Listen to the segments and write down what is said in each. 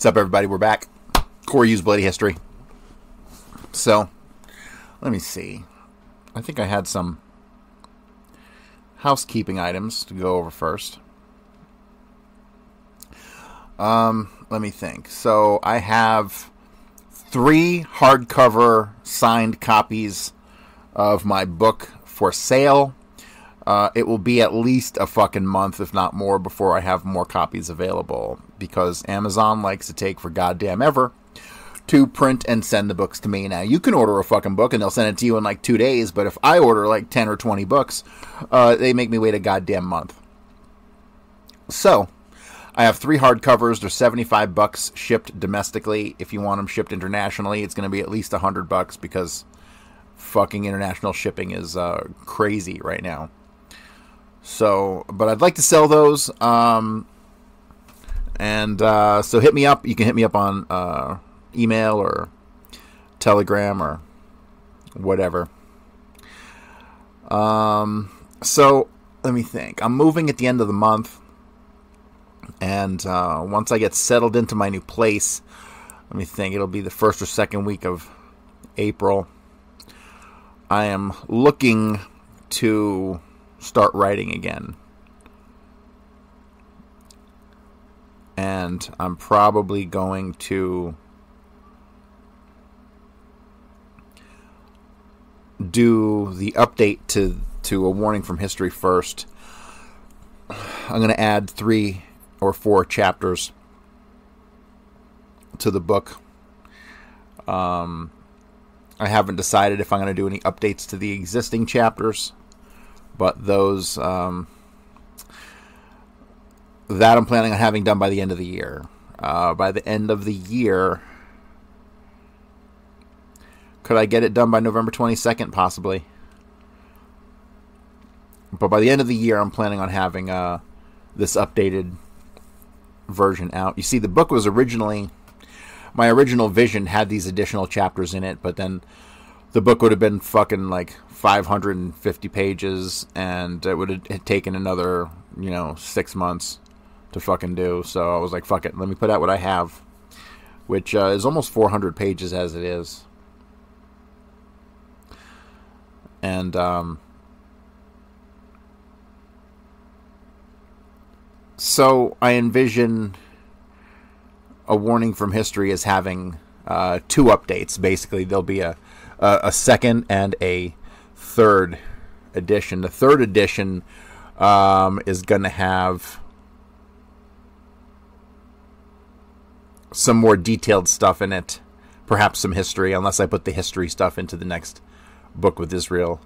What's up, everybody? We're back. Cory Hughes bloody history. So, let me see. I think I had some housekeeping items to go over first. Um, let me think. So I have three hardcover signed copies of my book for sale. Uh, it will be at least a fucking month, if not more, before I have more copies available because Amazon likes to take for goddamn ever to print and send the books to me. Now, you can order a fucking book and they'll send it to you in like two days, but if I order like 10 or 20 books, uh, they make me wait a goddamn month. So, I have three hardcovers. They're 75 bucks shipped domestically. If you want them shipped internationally, it's going to be at least 100 bucks because fucking international shipping is uh, crazy right now. So, but I'd like to sell those. Um, and uh, so hit me up. You can hit me up on uh, email or Telegram or whatever. Um, so let me think. I'm moving at the end of the month, and uh, once I get settled into my new place, let me think. It'll be the first or second week of April. I am looking to start writing again. And I'm probably going to do the update to to a warning from history first. I'm going to add 3 or 4 chapters to the book. Um I haven't decided if I'm going to do any updates to the existing chapters but those um, that I'm planning on having done by the end of the year. Uh, by the end of the year, could I get it done by November 22nd? Possibly. But by the end of the year, I'm planning on having uh, this updated version out. You see, the book was originally my original vision had these additional chapters in it, but then the book would have been fucking like 550 pages and it would have taken another you know six months to fucking do. So i was like fuck it let me put out what i have which uh, is almost 400 pages as it is. And um, so i envision a warning from history as having uh, two updates. Basically there'll be a a second and a third edition. The third edition um, is going to have some more detailed stuff in it, perhaps some history, unless I put the history stuff into the next book with Israel.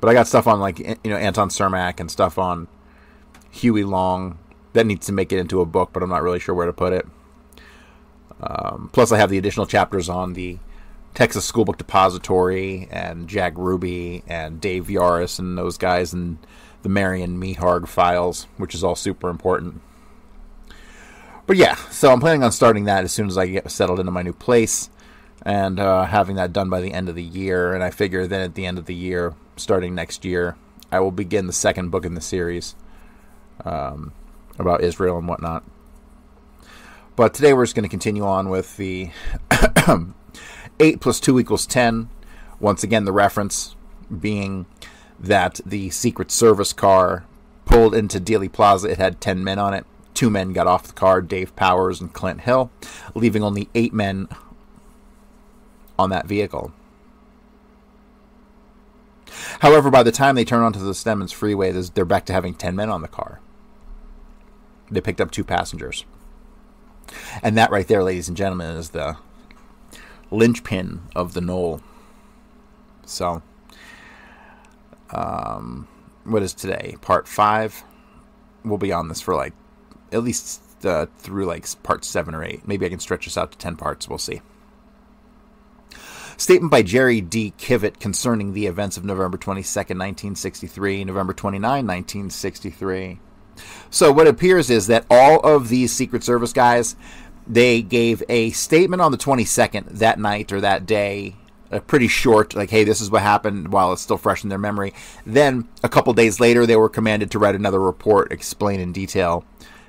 But I got stuff on like you know Anton Cermak and stuff on Huey Long that needs to make it into a book, but I'm not really sure where to put it. Um, plus, I have the additional chapters on the Texas Schoolbook Depository and Jack Ruby and Dave Yaras and those guys and the Marion Meharg files, which is all super important. But yeah, so I'm planning on starting that as soon as I get settled into my new place and uh, having that done by the end of the year. And I figure then at the end of the year, starting next year, I will begin the second book in the series um, about Israel and whatnot. But today we're just going to continue on with the 8 plus 2 equals 10. Once again, the reference being that the Secret Service car pulled into Dealey Plaza. It had 10 men on it. Two men got off the car, Dave Powers and Clint Hill, leaving only eight men on that vehicle. However, by the time they turn onto the Stemmons Freeway, they're back to having 10 men on the car. They picked up two passengers. And that right there, ladies and gentlemen, is the linchpin of the knoll. So, um, what is today? Part five. We'll be on this for like at least uh, through like part seven or eight. Maybe I can stretch this out to ten parts. We'll see. Statement by Jerry D. Kivett concerning the events of November 22nd, 1963, November 29, 1963. So, what appears is that all of these Secret Service guys they gave a statement on the 22nd that night or that day a pretty short like hey this is what happened while it's still fresh in their memory then a couple days later they were commanded to write another report explain in detail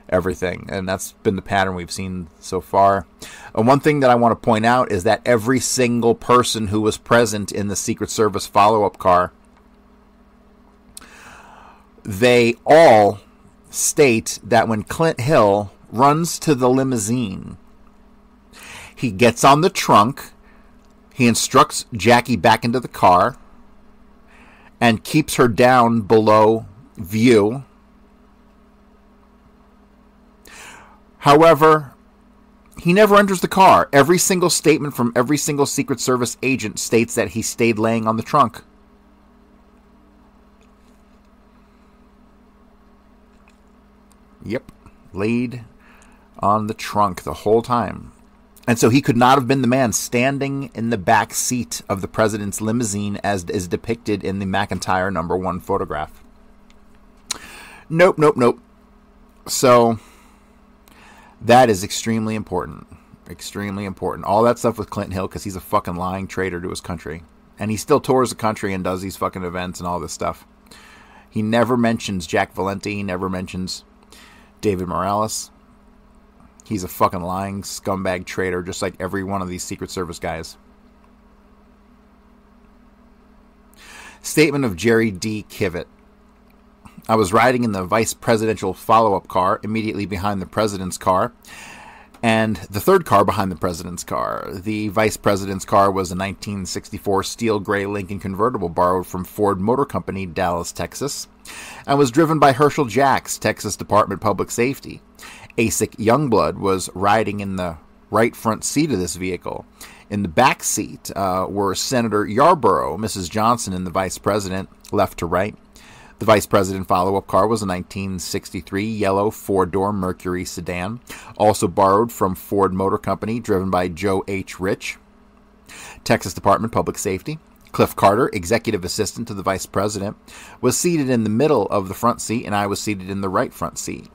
everything. And that's been the pattern we've seen so far. And one thing that I want to point out is that every single person who was present in the Secret Service follow up car, they all state that when Clint Hill runs to the limousine, he gets on the trunk, he instructs Jackie back into the car, and keeps her down below view However, he never enters the car. Every single statement from every single Secret Service agent states that he stayed laying on the trunk. Yep, laid on the trunk the whole time. And so he could not have been the man standing in the back seat of the president's limousine as is depicted in the McIntyre number one photograph. Nope, nope, nope. So that is extremely important. Extremely important. All that stuff with Clinton Hill because he's a fucking lying traitor to his country. And he still tours the country and does these fucking events and all this stuff. He never mentions Jack Valenti. He never mentions David Morales. He's a fucking lying scumbag traitor, just like every one of these Secret Service guys. Statement of Jerry D. Kivett. I was riding in the vice presidential follow up car immediately behind the president's car and the third car behind the president's car. The vice president's car was a 1964 steel gray Lincoln convertible borrowed from Ford Motor Company, Dallas, Texas, and was driven by Herschel Jacks, Texas Department Public Safety. ASIC Youngblood was riding in the right front seat of this vehicle. In the back seat uh, were Senator Yarborough, Mrs. Johnson, and the vice president, left to right. The vice president follow up car was a 1963 yellow four door Mercury sedan, also borrowed from Ford Motor Company, driven by Joe H. Rich. Texas Department Public Safety. Cliff Carter, executive assistant to the vice president, was seated in the middle of the front seat, and I was seated in the right front seat.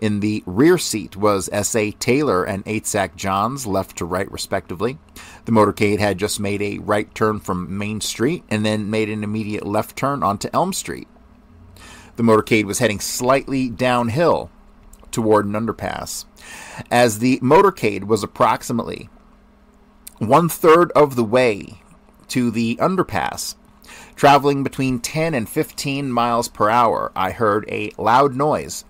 In the rear seat was S.A. Taylor and ASAC Johns, left to right respectively. The motorcade had just made a right turn from Main Street and then made an immediate left turn onto Elm Street. The motorcade was heading slightly downhill toward an underpass. As the motorcade was approximately one third of the way to the underpass, traveling between 10 and 15 miles per hour, I heard a loud noise.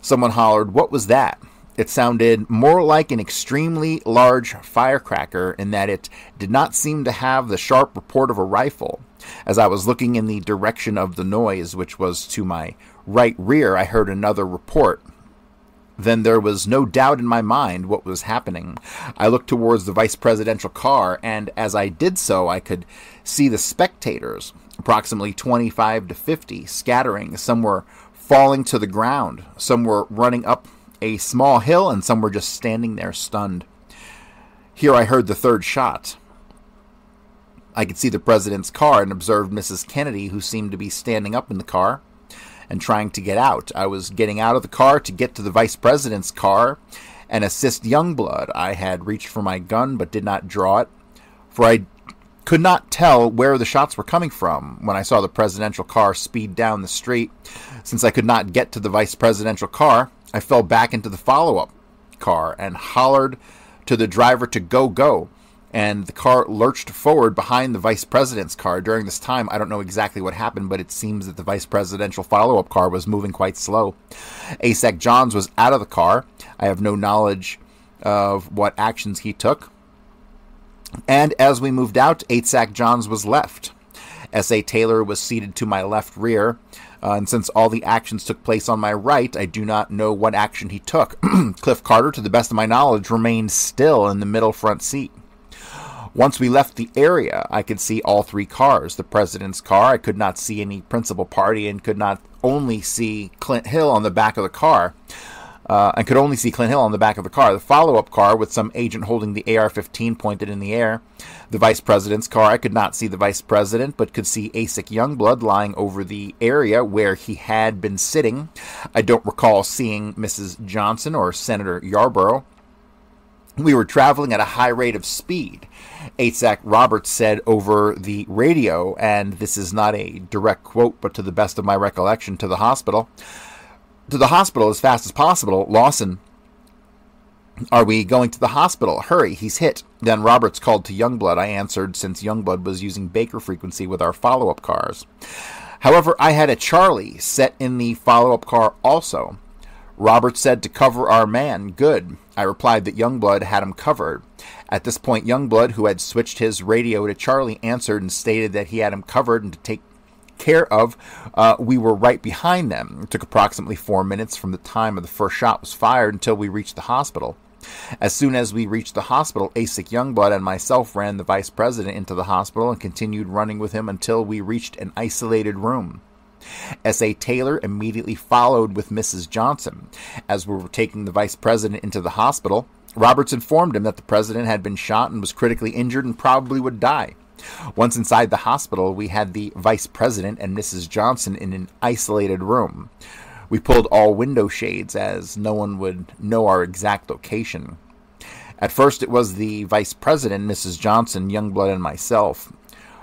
Someone hollered, What was that? It sounded more like an extremely large firecracker in that it did not seem to have the sharp report of a rifle. As I was looking in the direction of the noise, which was to my right rear, I heard another report. Then there was no doubt in my mind what was happening. I looked towards the vice presidential car, and as I did so, I could see the spectators, approximately 25 to 50, scattering. Some were falling to the ground, some were running up a small hill, and some were just standing there stunned. Here I heard the third shot. I could see the president's car and observed Mrs. Kennedy, who seemed to be standing up in the car and trying to get out. I was getting out of the car to get to the vice president's car and assist Youngblood. I had reached for my gun but did not draw it, for I could not tell where the shots were coming from when I saw the presidential car speed down the street. Since I could not get to the vice presidential car, I fell back into the follow up car and hollered to the driver to go, go and the car lurched forward behind the vice president's car. During this time, I don't know exactly what happened, but it seems that the vice presidential follow up car was moving quite slow. ASAC Johns was out of the car. I have no knowledge of what actions he took. And as we moved out, ASAC Johns was left. S.A. Taylor was seated to my left rear. Uh, and since all the actions took place on my right, I do not know what action he took. Cliff Carter, to the best of my knowledge, remained still in the middle front seat. Once we left the area, I could see all three cars. The president's car, I could not see any principal party and could not only see Clint Hill on the back of the car. Uh, and could only see Clint Hill on the back of the car. The follow up car with some agent holding the AR 15 pointed in the air. The vice president's car, I could not see the vice president, but could see ASIC Youngblood lying over the area where he had been sitting. I don't recall seeing Mrs. Johnson or Senator Yarborough. We were traveling at a high rate of speed. ASAC Roberts said over the radio, and this is not a direct quote, but to the best of my recollection, to the hospital. to the hospital as fast as possible. Lawson, are we going to the hospital? Hurry, he's hit. Then Roberts called to Youngblood. I answered since Youngblood was using Baker frequency with our follow up cars. However, I had a Charlie set in the follow up car also. Roberts said to cover our man. Good. I replied that Youngblood had him covered. At this point, Youngblood, who had switched his radio to Charlie, answered and stated that he had him covered and to take care of. Uh, we were right behind them. It took approximately four minutes from the time of the first shot was fired until we reached the hospital. As soon as we reached the hospital, ASIC Youngblood and myself ran the vice president into the hospital and continued running with him until we reached an isolated room. S.A. Taylor immediately followed with Mrs. Johnson. As we were taking the vice president into the hospital, Roberts informed him that the president had been shot and was critically injured and probably would die. Once inside the hospital, we had the vice president and Mrs. Johnson in an isolated room. We pulled all window shades as no one would know our exact location. At first, it was the vice president, Mrs. Johnson, Youngblood, and myself.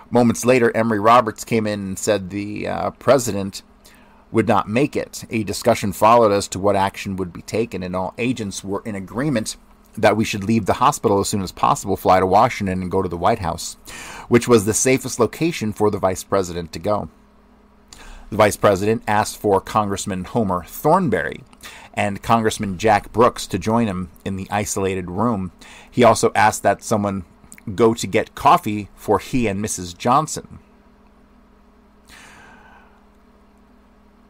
Moments later, Emery Roberts came in and said the uh, president would not make it. A discussion followed as to what action would be taken, and all agents were in agreement that we should leave the hospital as soon as possible, fly to Washington, and go to the White House, which was the safest location for the vice president to go. The vice president asked for Congressman Homer Thornberry and Congressman Jack Brooks to join him in the isolated room. He also asked that someone go to get coffee for he and Mrs. Johnson.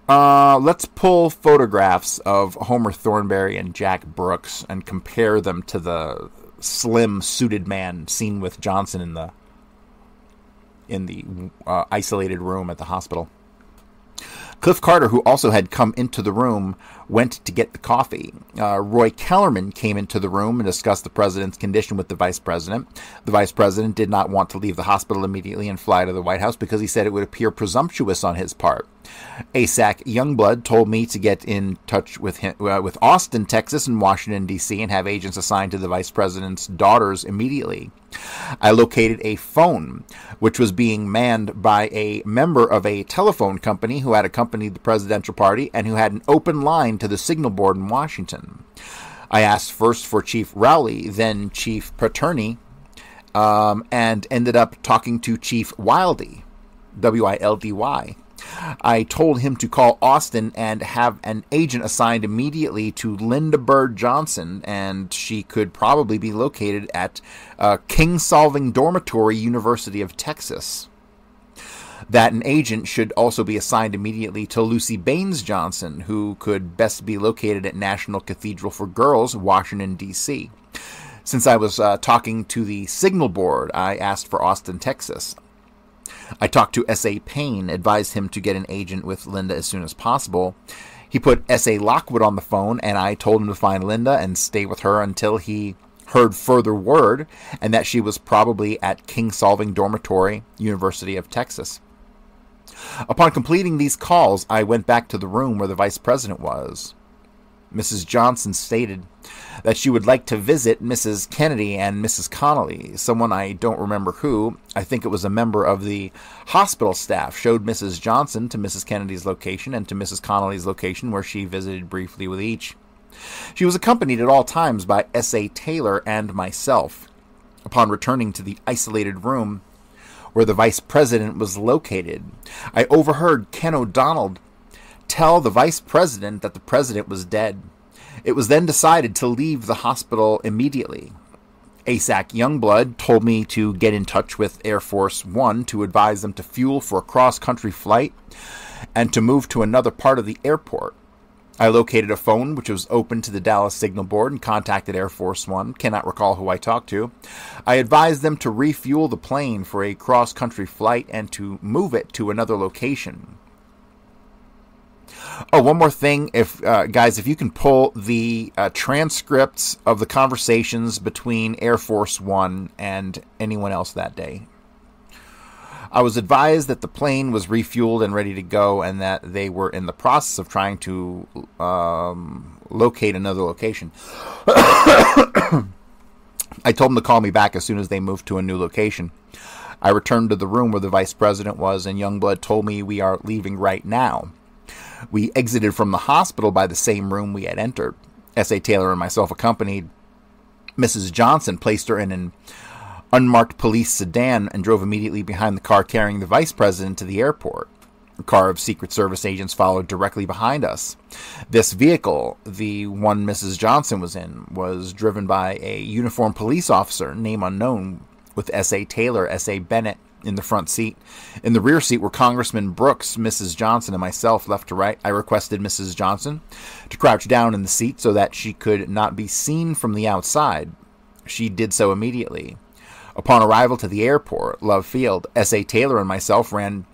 Uh, let's pull photographs of Homer Thornberry and Jack Brooks and compare them to the slim suited man seen with Johnson in the in the uh, isolated room at the hospital. Cliff Carter, who also had come into the room, went to get the coffee. Uh, Roy Kellerman came into the room and discussed the president's condition with the vice president. The vice president did not want to leave the hospital immediately and fly to the White House because he said it would appear presumptuous on his part. ASAC Youngblood told me to get in touch with him, uh, with Austin, Texas, and Washington D.C. and have agents assigned to the vice president's daughters immediately. I located a phone which was being manned by a member of a telephone company who had accompanied the presidential party and who had an open line to the signal board in Washington. I asked first for Chief Rowley, then Chief Paterni, um, and ended up talking to Chief Wildy, W I L D Y. I told him to call Austin and have an agent assigned immediately to Lynda Bird Johnson, and she could probably be located at uh, Kinsolving Dormitory, University of Texas. That an agent should also be assigned immediately to Luci Baines Johnson, who could best be located at National Cathedral for Girls, Washington, D.C. Since I was uh, talking to the signal board, I asked for Austin, Texas. I talked to S.A. Payne, advised him to get an agent with Lynda as soon as possible. He put S.A. Lockwood on the phone, and I told him to find Lynda and stay with her until he heard further word, and that she was probably at Kinsolving Dormitory, University of Texas. Upon completing these calls, I went back to the room where the vice president was. Mrs. Johnson stated that she would like to visit Mrs. Kennedy and Mrs. Connally. Someone I don't remember who, I think it was a member of the hospital staff, showed Mrs. Johnson to Mrs. Kennedy's location and to Mrs. Connally's location, where she visited briefly with each. She was accompanied at all times by S.A. Taylor and myself. Upon returning to the isolated room where the vice president was located, I overheard Ken O'Donnell tell the vice president that the president was dead. It was then decided to leave the hospital immediately. ASAC Youngblood told me to get in touch with Air Force One to advise them to fuel for a cross country flight and to move to another part of the airport. I located a phone which was open to the Dallas signal board and contacted Air Force One. Cannot recall who I talked to. I advised them to refuel the plane for a cross country flight and to move it to another location. Oh, one more thing, if uh, guys, if you can pull the uh, transcripts of the conversations between Air Force One and anyone else that day. I was advised that the plane was refueled and ready to go, and that they were in the process of trying to um, locate another location. I told them to call me back as soon as they moved to a new location. I returned to the room where the vice president was, and Youngblood told me we are leaving right now. We exited from the hospital by the same room we had entered. S.A. Taylor and myself accompanied Mrs. Johnson, placed her in an unmarked police sedan, and drove immediately behind the car carrying the vice president to the airport. A car of Secret Service agents followed directly behind us. This vehicle, the one Mrs. Johnson was in, was driven by a uniformed police officer, name unknown, with S.A. Taylor, S.A. Bennett in the front seat. In the rear seat were Congressman Brooks, Mrs. Johnson, and myself, left to right. I requested Mrs. Johnson to crouch down in the seat so that she could not be seen from the outside. She did so immediately. Upon arrival to the airport, Love Field, S.A. Taylor and myself ran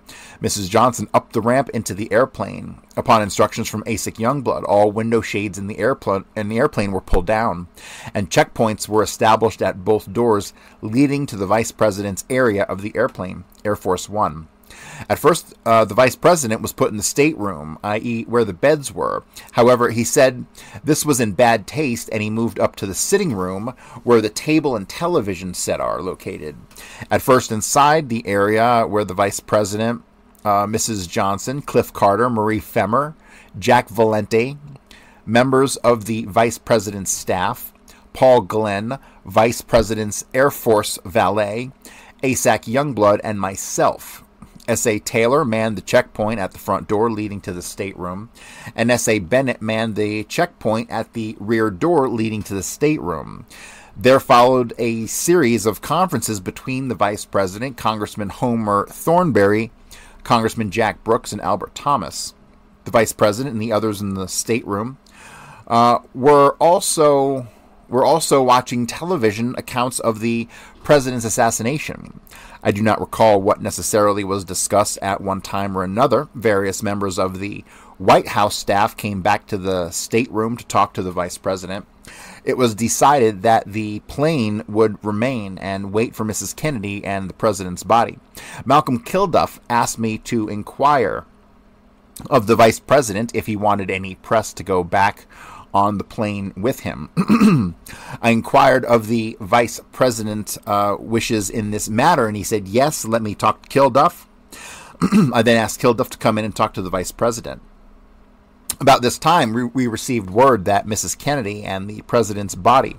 Mrs. Johnson up the ramp into the airplane. Upon instructions from ASIC Youngblood, all window shades in the airplane in the airplane were pulled down, and checkpoints were established at both doors leading to the vice president's area of the airplane, Air Force One. At first, uh, the vice president was put in the stateroom, i.e., where the beds were. However, he said this was in bad taste and he moved up to the sitting room where the table and television set are located. At first, inside the area where the vice president, uh, Mrs. Johnson, Cliff Carter, Marie Fehmer, Jack Valenti, members of the vice president's staff, Paul Glynn, vice president's Air Force valet, ASAC Youngblood, and myself. S.A. Taylor manned the checkpoint at the front door leading to the stateroom, and S.A. Bennett manned the checkpoint at the rear door leading to the stateroom. There followed a series of conferences between the Vice President, Congressman Homer Thornberry, Congressman Jack Brooks, and Albert Thomas. The Vice President and the others in the stateroom uh, were also were also watching television accounts of the president's assassination. I do not recall what necessarily was discussed at one time or another. Various members of the White House staff came back to the stateroom to talk to the vice president. It was decided that the plane would remain and wait for Mrs. Kennedy and the president's body. Malcolm Kilduff asked me to inquire of the vice president if he wanted any press to go back on the plane with him. I inquired of the vice president's uh, wishes in this matter, and he said, Yes, let me talk to Kilduff. I then asked Kilduff to come in and talk to the vice president. About this time, we, received word that Mrs. Kennedy and the president's body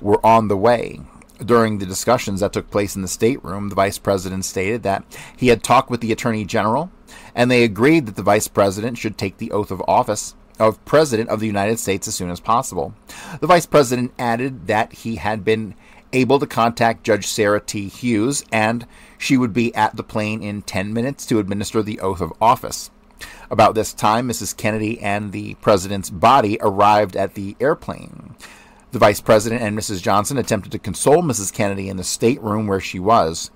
were on the way. During the discussions that took place in the stateroom, the vice president stated that he had talked with the attorney general, and they agreed that the vice president should take the oath of office of President of the United States as soon as possible. The Vice President added that he had been able to contact Judge Sarah T. Hughes and she would be at the plane in 10 minutes to administer the oath of office. About this time, Mrs. Kennedy and the President's body arrived at the airplane. The Vice President and Mrs. Johnson attempted to console Mrs. Kennedy in the stateroom where she was.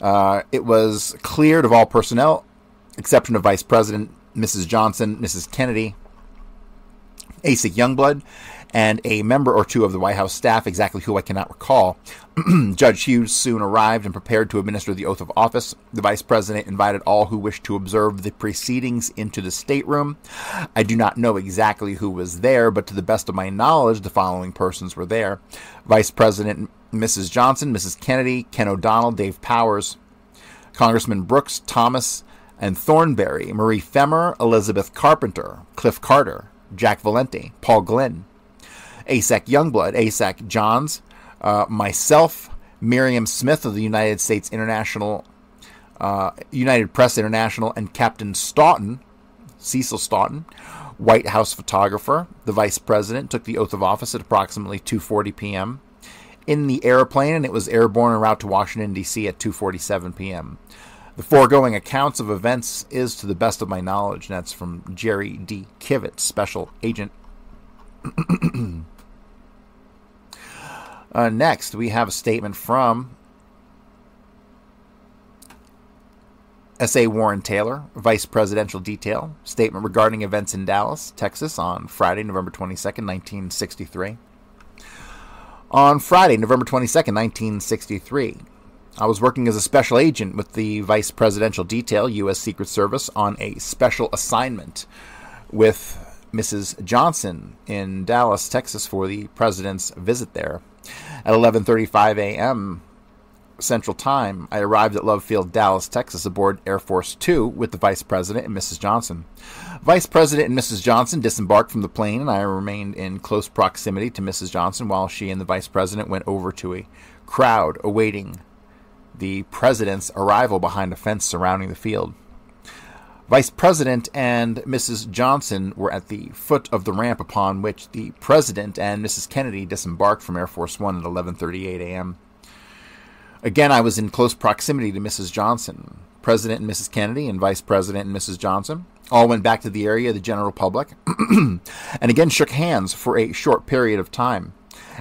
Uh, it was cleared of all personnel, exception of Vice President Mrs. Johnson, Mrs. Kennedy, ASIC Youngblood, and a member or two of the White House staff, exactly who I cannot recall. Judge Hughes soon arrived and prepared to administer the oath of office. The vice president invited all who wished to observe the proceedings into the stateroom. I do not know exactly who was there, but to the best of my knowledge, the following persons were there Vice President Mrs. Johnson, Mrs. Kennedy, Ken O'Donnell, Dave Powers, Congressman Brooks, Thomas, and Thornberry, Marie Fehmer, Elizabeth Carpenter, Cliff Carter, Jack Valenti, Paul Glynn, ASAC Youngblood, ASAC Johns, uh, myself, Merriman Smith of the United States International, uh, United Press International, and Captain Stoughton, Cecil Stoughton, White House photographer. The vice president took the oath of office at approximately 2:40 p.m. in the airplane, and it was airborne en route to Washington D.C. at 2:47 p.m. The foregoing accounts of events is, to the best of my knowledge, and that's from Jerry D. Kivett, Special Agent. uh, next, we have a statement from S.A. Warren Taylor, Vice Presidential Detail, statement regarding events in Dallas, Texas on Friday, November 22nd, 1963. On Friday, November 22nd, 1963, I was working as a special agent with the Vice Presidential Detail, U.S. Secret Service, on a special assignment with Mrs. Johnson in Dallas, Texas, for the president's visit there. At 11:35 a.m., Central Time, I arrived at Love Field, Dallas, Texas, aboard Air Force Two with the Vice President and Mrs. Johnson. Vice President and Mrs. Johnson disembarked from the plane, and I remained in close proximity to Mrs. Johnson while she and the Vice President went over to a crowd awaiting the President's arrival behind a fence surrounding the field. Vice President and Mrs. Johnson were at the foot of the ramp upon which the President and Mrs. Kennedy disembarked from Air Force One at 11:38 a.m. Again, I was in close proximity to Mrs. Johnson. President and Mrs. Kennedy and Vice President and Mrs. Johnson all went back to the area of the general public and again shook hands for a short period of time.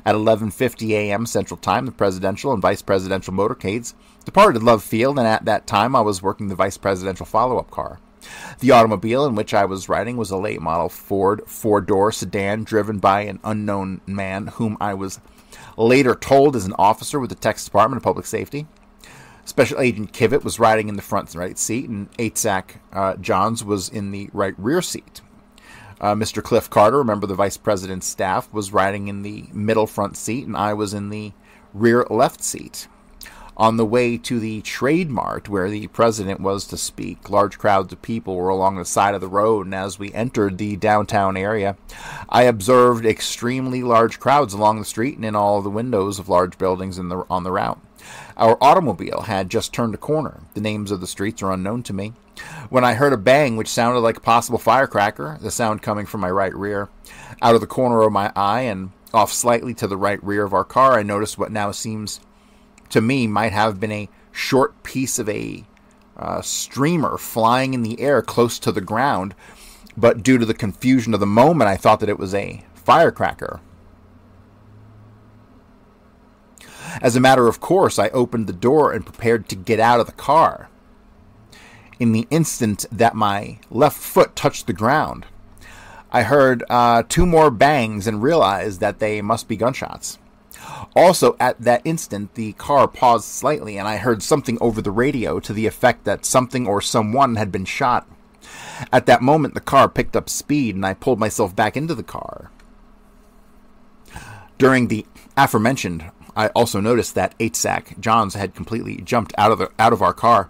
At 11:50 a.m. Central Time, the presidential and vice presidential motorcades departed Love Field, and at that time I was working the vice presidential follow-up car. The automobile in which I was riding was a late model Ford four door sedan driven by an unknown man whom I was later told is an officer with the Texas Department of Public Safety. Special Agent Kivett was riding in the front right seat, and ASAC uh, Johns was in the right rear seat. Uh, Mr. Cliff Carter, remember the vice president's staff, was riding in the middle front seat, and I was in the rear left seat. On the way to the Trade Mart, where the president was to speak, large crowds of people were along the side of the road, and as we entered the downtown area, I observed extremely large crowds along the street and in all the windows of large buildings the, on the route. Our automobile had just turned a corner. The names of the streets are unknown to me. When I heard a bang which sounded like a possible firecracker, the sound coming from my right rear, out of the corner of my eye and off slightly to the right rear of our car, I noticed what now seems to me might have been a short piece of a uh, streamer flying in the air close to the ground, but due to the confusion of the moment, I thought that it was a firecracker. As a matter of course, I opened the door and prepared to get out of the car. In the instant that my left foot touched the ground, I heard uh, two more bangs and realized that they must be gunshots. Also, at that instant, the car paused slightly, and I heard something over the radio to the effect that something or someone had been shot. At that moment, the car picked up speed, and I pulled myself back into the car. During the aforementioned, I also noticed that ASAC Johns had completely jumped out of the, out of our car,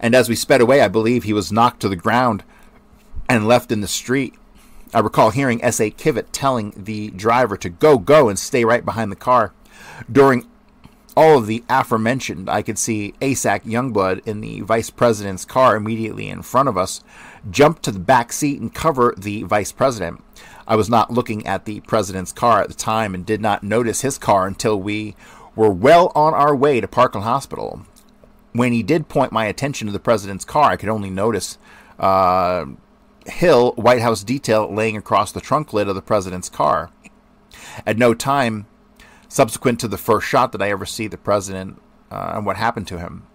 and as we sped away, I believe he was knocked to the ground and left in the street. I recall hearing S.A. Kivett telling the driver to go, go, and stay right behind the car. During all of the aforementioned, I could see ASAC Youngblood in the vice president's car immediately in front of us jump to the back seat and cover the vice president. I was not looking at the president's car at the time and did not notice his car until we were well on our way to Parkland Hospital. When he did point my attention to the president's car, I could only notice uh, Hill White House detail laying across the trunk lid of the president's car. At no time subsequent to the first shot that I ever see the president uh, and what happened to him.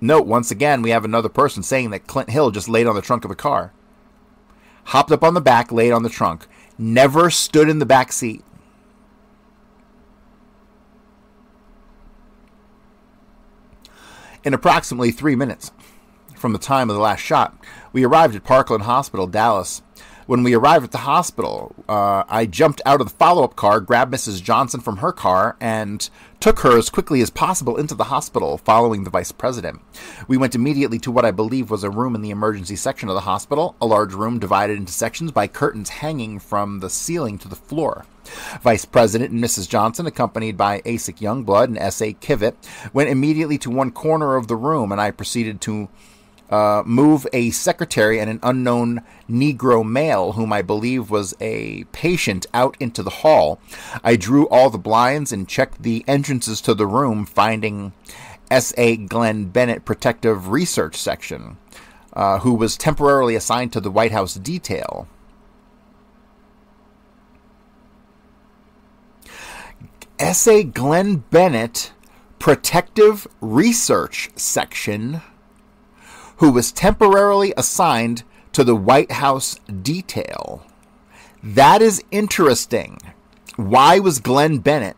Note, once again, we have another person saying that Clint Hill just laid on the trunk of the car. Hopped up on the back, laid on the trunk. Never stood in the back seat. In approximately three minutes from the time of the last shot, we arrived at Parkland Hospital, Dallas. When we arrived at the hospital, uh, I jumped out of the follow up car, grabbed Mrs. Johnson from her car, and took her as quickly as possible into the hospital, following the vice president. We went immediately to what I believe was a room in the emergency section of the hospital, a large room divided into sections by curtains hanging from the ceiling to the floor. Vice President and Mrs. Johnson, accompanied by ASIC Youngblood and S.A. Kivett, went immediately to one corner of the room, and I proceeded to uh, move a secretary and an unknown Negro male, whom I believe was a patient, out into the hall. I drew all the blinds and checked the entrances to the room, finding S.A. Glenn Bennett Protective Research Section, uh, who was temporarily assigned to the White House detail. S.A. Glenn Bennett Protective Research Section who was temporarily assigned to the White House detail. That is interesting. Why was Glenn Bennett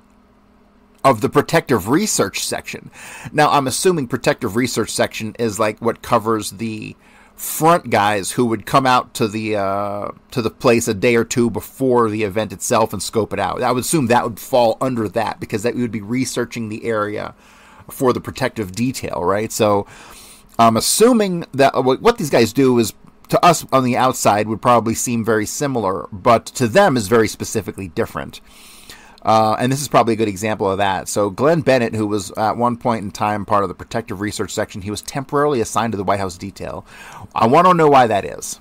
of the protective research section? Now, I'm assuming protective research section is like what covers the front guys who would come out to the uh, to the place a day or two before the event itself and scope it out. I would assume that would fall under that because that we would be researching the area for the protective detail, right? So I'm assuming that what these guys do is to us on the outside would probably seem very similar, but to them is very specifically different. Uh, and this is probably a good example of that. So, Glenn Bennett, who was at one point in time part of the protective research section, he was temporarily assigned to the White House detail. I want to know why that is.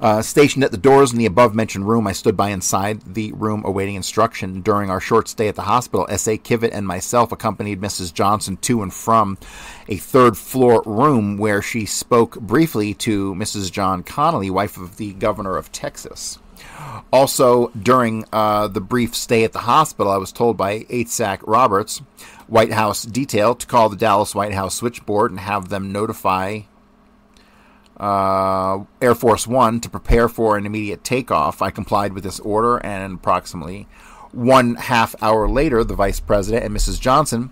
Uh, stationed at the doors in the above mentioned room, I stood by inside the room awaiting instruction. During our short stay at the hospital, S.A. Kivett and myself accompanied Mrs. Johnson to and from a third floor room where she spoke briefly to Mrs. John Connally, wife of the governor of Texas. Also, during uh, the brief stay at the hospital, I was told by ASAC Roberts, White House detail, to call the Dallas White House switchboard and have them notify uh, Air Force One to prepare for an immediate takeoff. I complied with this order, and approximately one half hour later, the Vice President and Mrs. Johnson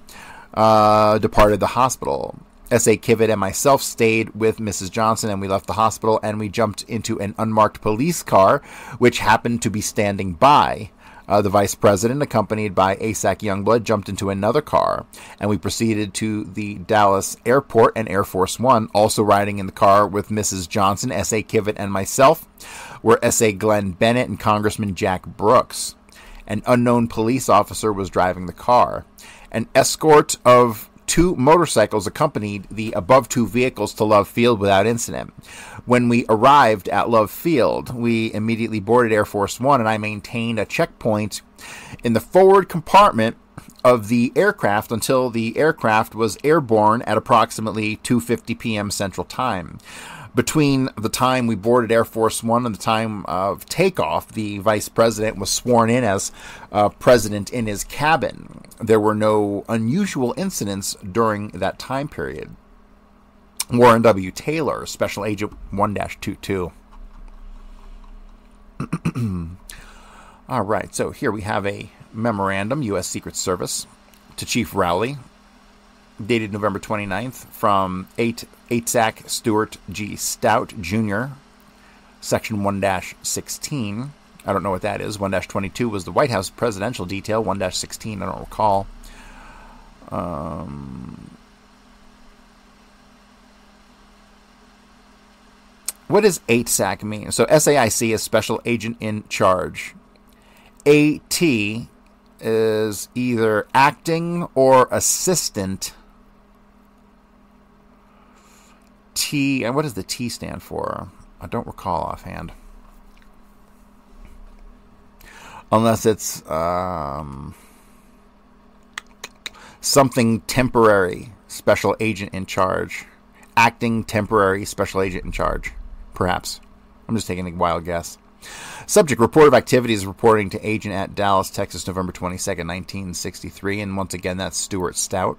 uh, departed the hospital. S.A. Kivett and myself stayed with Mrs. Johnson and we left the hospital and we jumped into an unmarked police car, which happened to be standing by. Uh, the vice president, accompanied by ASAC Youngblood, jumped into another car, and we proceeded to the Dallas airport and Air Force One. Also riding in the car with Mrs. Johnson, S.A. Kivett, and myself were S.A. Glenn Bennett and Congressman Jack Brooks. An unknown police officer was driving the car. An escort of two motorcycles accompanied the above two vehicles to Love Field without incident. When we arrived at Love Field, we immediately boarded Air Force One, and I maintained a checkpoint in the forward compartment of the aircraft until the aircraft was airborne at approximately 2:50 p.m. Central Time between the time we boarded Air Force One and the time of takeoff, the vice president was sworn in as uh, president in his cabin. There were no unusual incidents during that time period. Warren W. Taylor, Special Agent 1 22. All right, so here we have a memorandum, U.S. Secret Service, to Chief Rowley, dated November 29th, from 8 ASAC Stuart G. Stout Jr., Section 1 16. I don't know what that is. 1 22 was the White House presidential detail. 1 16, I don't recall. Um, what does ASAC mean? So SAIC is Special Agent in Charge. AT is either acting or assistant T, and what does the T stand for? I don't recall offhand. Unless it's um, something temporary, special agent in charge. Acting temporary special agent in charge, perhaps. I'm just taking a wild guess. Subject report of activities reporting to agent at Dallas, Texas, November 22nd, 1963. And once again, that's Stuart Stout.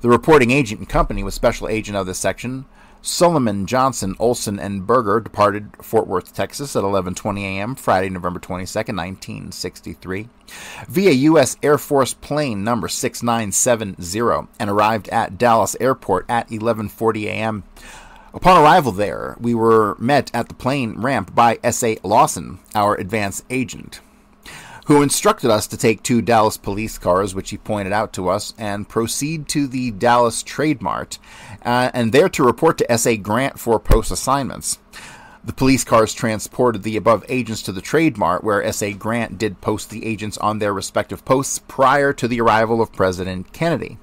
The reporting agent and company was special agent of this section. Solomon, Johnson, Olson, and Berger departed Fort Worth, Texas at 11:20 a.m. Friday, November 22, 1963, via U.S. Air Force plane number 6970 and arrived at Dallas Airport at 11:40 a.m. Upon arrival there, we were met at the plane ramp by S.A. Lawson, our advance agent who instructed us to take two Dallas police cars, which he pointed out to us, and proceed to the Dallas Trade Mart, uh, and there to report to S.A. Grant for post assignments. The police cars transported the above agents to the Trade Mart, where S.A. Grant did post the agents on their respective posts prior to the arrival of President Kennedy.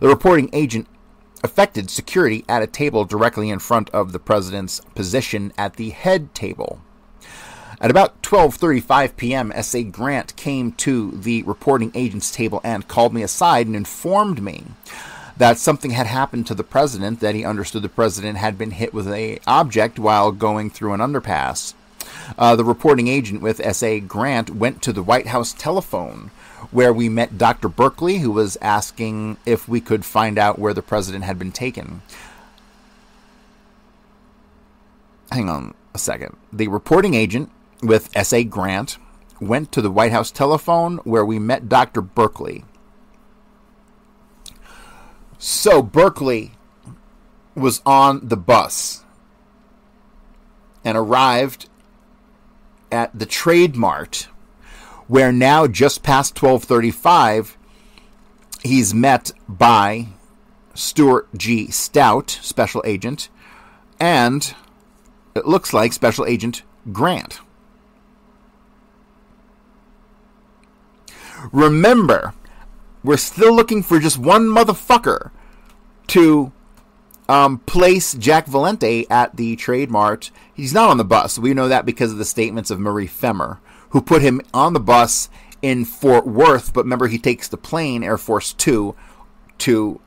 The reporting agent effected security at a table directly in front of the president's position at the head table. At about 12:35 p.m., S.A. Grant came to the reporting agent's table and called me aside and informed me that something had happened to the president that he understood the president had been hit with a object while going through an underpass. Uh, the reporting agent with S.A. Grant went to the White House telephone where we met Dr. Burkley, who was asking if we could find out where the president had been taken. Hang on a second. The reporting agent with S.A. Grant, went to the White House telephone where we met Dr. Burkley. So Burkley was on the bus and arrived at the Trade Mart where now just past 1235 he's met by Stuart G. Stout, special agent, and it looks like Special Agent Grant. Remember, we're still looking for just one motherfucker to um, place Jack Valenti at the Trade Mart. He's not on the bus. We know that because of the statements of Marie Fehmer, who put him on the bus in Fort Worth. But remember, he takes the plane, Air Force Two, to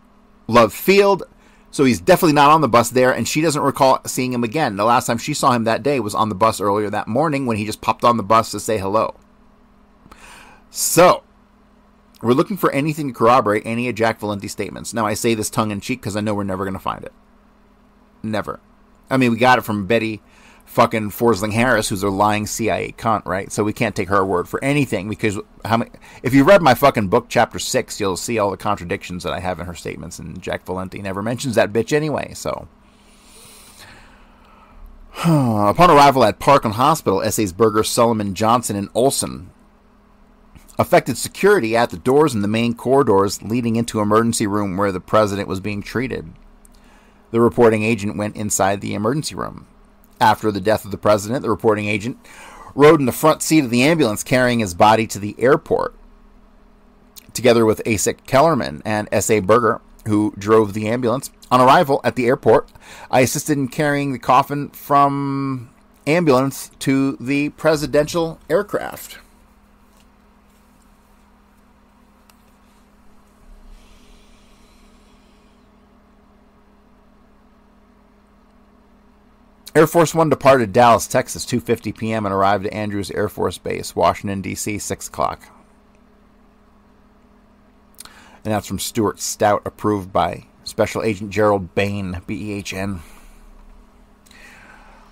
Love Field. So he's definitely not on the bus there, and she doesn't recall seeing him again. The last time she saw him that day was on the bus earlier that morning when he just popped on the bus to say hello. So, we're looking for anything to corroborate any of Jack Valenti's statements. Now, I say this tongue in cheek because I know we're never going to find it. Never. I mean, we got it from Betty fucking Forsling Harris, who's a lying CIA cunt, right? So we can't take her word for anything because how many? If you read my fucking book, chapter six, you'll see all the contradictions that I have in her statements, and Jack Valenti never mentions that bitch anyway. So. Upon arrival at Parkland Hospital, S.A.'s Berger, Sullivan, Johnson, and Olson affected security at the doors and the main corridors leading into emergency room where the president was being treated. The reporting agent went inside the emergency room. After the death of the president, the reporting agent rode in the front seat of the ambulance carrying his body to the airport. Together with ASAC Kellerman and S.A. Berger, who drove the ambulance. On arrival at the airport, I assisted in carrying the coffin from ambulance to the presidential aircraft. Air Force One departed Dallas, Texas, 2:50 p.m. and arrived at Andrews Air Force Base, Washington D.C., 6 o'clock. And that's from Stuart Stout, approved by Special Agent Gerald Bain, BEHN.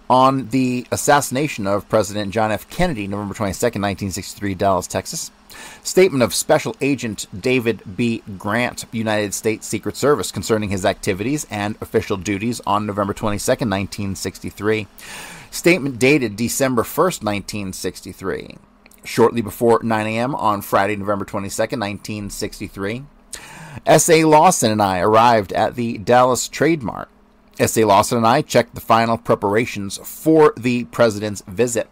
On the assassination of President John F. Kennedy, November 22, 1963, Dallas, Texas, Statement of Special Agent David B. Grant, United States Secret Service, concerning his activities and official duties on November 22, 1963. Statement dated December 1, 1963. Shortly before 9 a.m. on Friday, November 22, 1963, S.A. Lawson and I arrived at the Dallas Trade Mart. S.A. Lawson and I checked the final preparations for the president's visit.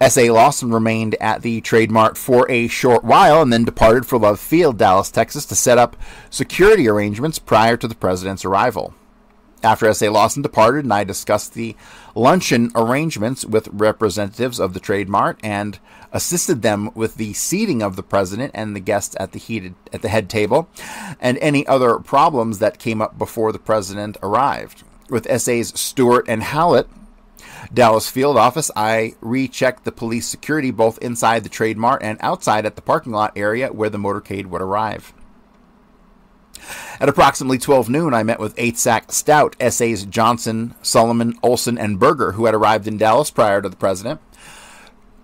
S.A. Lawson remained at the Trade Mart for a short while and then departed for Love Field, Dallas, Texas, to set up security arrangements prior to the president's arrival. After S.A. Lawson departed, and I discussed the luncheon arrangements with representatives of the Trade Mart and assisted them with the seating of the president and the guests at the heated at the head table and any other problems that came up before the president arrived. With S.A.'s Stewart and Howlett Dallas field office, I rechecked the police security both inside the Trade Mart and outside at the parking lot area where the motorcade would arrive. At approximately 12 noon, I met with ASAC Stout, SAs Johnson, Solomon, Olson, and Berger, who had arrived in Dallas prior to the president.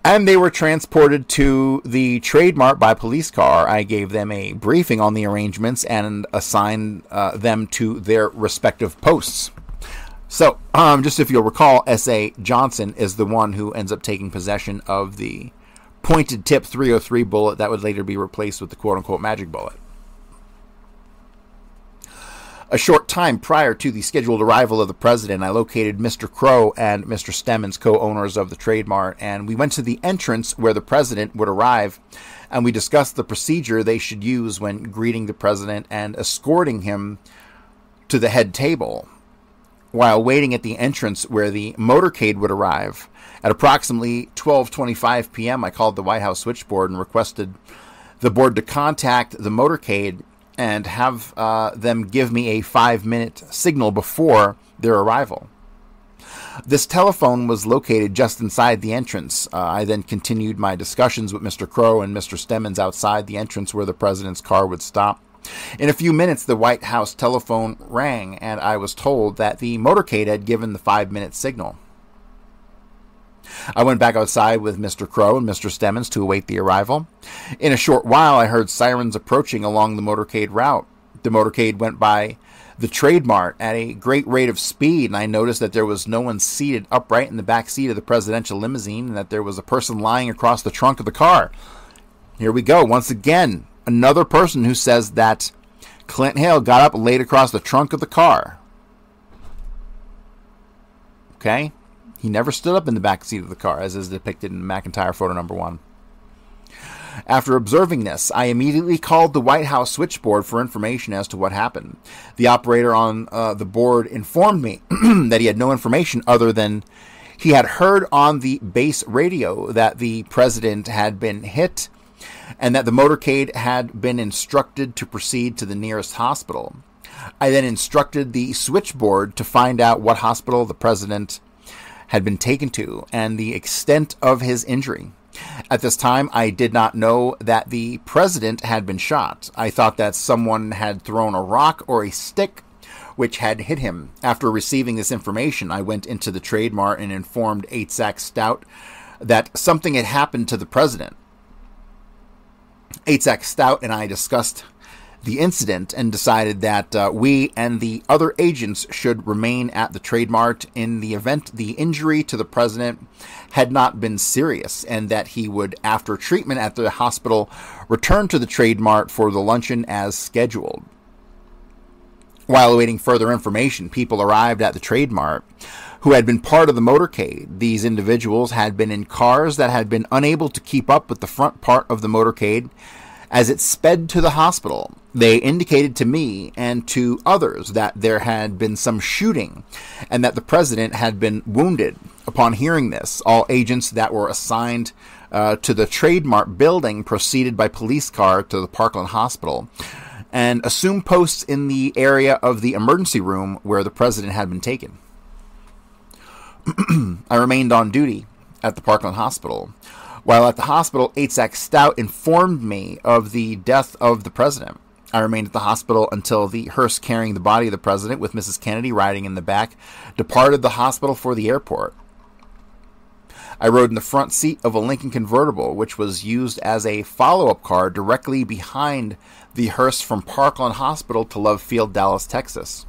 And they were transported to the Trade Mart by police car. I gave them a briefing on the arrangements and assigned uh, them to their respective posts. So, um, just if you'll recall, S.A. Johnson is the one who ends up taking possession of the pointed tip 303 bullet that would later be replaced with the quote unquote magic bullet. A short time prior to the scheduled arrival of the president, I located Mr. Crow and Mr. Stemmons, co owners of the Trade Mart, and we went to the entrance where the president would arrive, and we discussed the procedure they should use when greeting the president and escorting him to the head table while waiting at the entrance where the motorcade would arrive. At approximately 12:25 p.m., I called the White House switchboard and requested the board to contact the motorcade and have uh, them give me a five-minute signal before their arrival. This telephone was located just inside the entrance. Uh, I then continued my discussions with Mr. Crow and Mr. Stemmons outside the entrance where the president's car would stop. In a few minutes, the White House telephone rang, and I was told that the motorcade had given the five minute signal. I went back outside with Mr. Crow and Mr. Stemmons to await the arrival. In a short while, I heard sirens approaching along the motorcade route. The motorcade went by the Trade Mart at a great rate of speed, and I noticed that there was no one seated upright in the back seat of the presidential limousine, and that there was a person lying across the trunk of the car. Here we go, once again another person who says that Clint Hill got up, laid across the trunk of the car. Okay? He never stood up in the back seat of the car, as is depicted in McIntyre photo number one. After observing this, I immediately called the White House switchboard for information as to what happened. The operator on uh, the board informed me that he had no information other than he had heard on the base radio that the president had been hit and that the motorcade had been instructed to proceed to the nearest hospital. I then instructed the switchboard to find out what hospital the president had been taken to and the extent of his injury. At this time, I did not know that the president had been shot. I thought that someone had thrown a rock or a stick which had hit him. After receiving this information, I went into the Trade Mart and informed ASAC Stout that something had happened to the president. ASAC Stout and I discussed the incident and decided that uh, we and the other agents should remain at the Trade Mart in the event the injury to the president had not been serious, and that he would, after treatment at the hospital, return to the Trade Mart for the luncheon as scheduled. While awaiting further information, people arrived at the Trade Mart who had been part of the motorcade. These individuals had been in cars that had been unable to keep up with the front part of the motorcade as it sped to the hospital. They indicated to me and to others that there had been some shooting and that the president had been wounded. Upon hearing this, all agents that were assigned uh, to the Trade Mart building proceeded by police car to the Parkland Hospital and assumed posts in the area of the emergency room where the president had been taken. I remained on duty at the Parkland Hospital. While at the hospital, ASAC Stout informed me of the death of the president. I remained at the hospital until the hearse carrying the body of the president, with Mrs. Kennedy riding in the back, departed the hospital for the airport. I rode in the front seat of a Lincoln convertible, which was used as a follow up car directly behind the hearse from Parkland Hospital to Love Field, Dallas, Texas.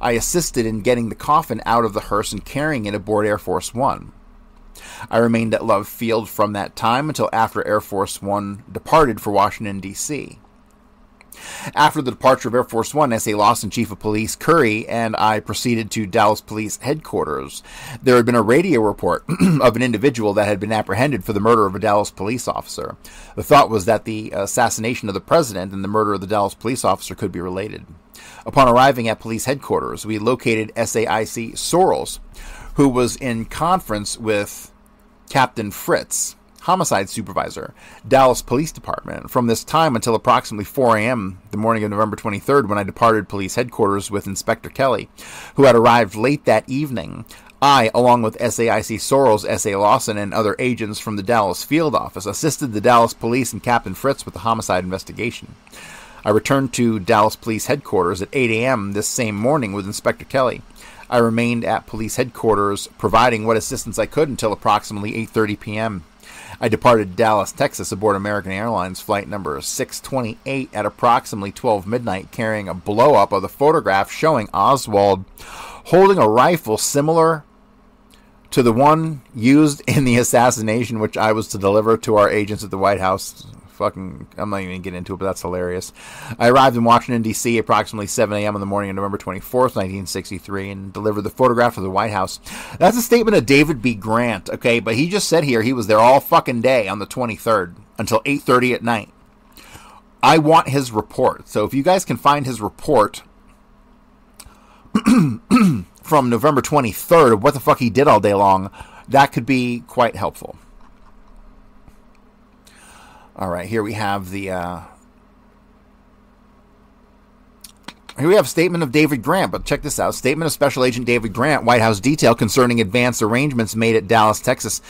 I assisted in getting the coffin out of the hearse and carrying it aboard Air Force One. I remained at Love Field from that time until after Air Force One departed for Washington, D.C. After the departure of Air Force One, S.A. Lawson, Chief of Police Curry, and I proceeded to Dallas Police Headquarters. There had been a radio report of an individual that had been apprehended for the murder of a Dallas police officer. The thought was that the uh, assassination of the president and the murder of the Dallas police officer could be related. Upon arriving at police headquarters, we located SAIC Sorrells, who was in conference with Captain Fritz, homicide supervisor, Dallas Police Department, from this time until approximately 4 a.m. the morning of November 23rd when I departed police headquarters with Inspector Kelly, who had arrived late that evening. I, along with SAIC Sorrells, S.A. Lawson, and other agents from the Dallas field office, assisted the Dallas police and Captain Fritz with the homicide investigation. I returned to Dallas Police headquarters at 8 a.m. this same morning with Inspector Kelly. I remained at police headquarters providing what assistance I could until approximately 8:30 p.m. I departed Dallas, Texas aboard American Airlines flight number 628 at approximately 12 midnight carrying a blow up of the photograph showing Oswald holding a rifle similar to the one used in the assassination which I was to deliver to our agents at the White House fucking. I'm not even gonna get into it, but that's hilarious. I arrived in Washington D.C. approximately 7 a.m. on the morning of November 24th, 1963, and delivered the photograph of the White House. That's a statement of David B. Grant, okay? But he just said here he was there all fucking day on the 23rd until 8:30 at night. I want his report. So if you guys can find his report from November 23rd of what the fuck he did all day long, that could be quite helpful. All right, here we have the. Uh, here we have statement of David Grant, but check this out. Statement of Special Agent David Grant, White House detail concerning advance arrangements made at Dallas, Texas,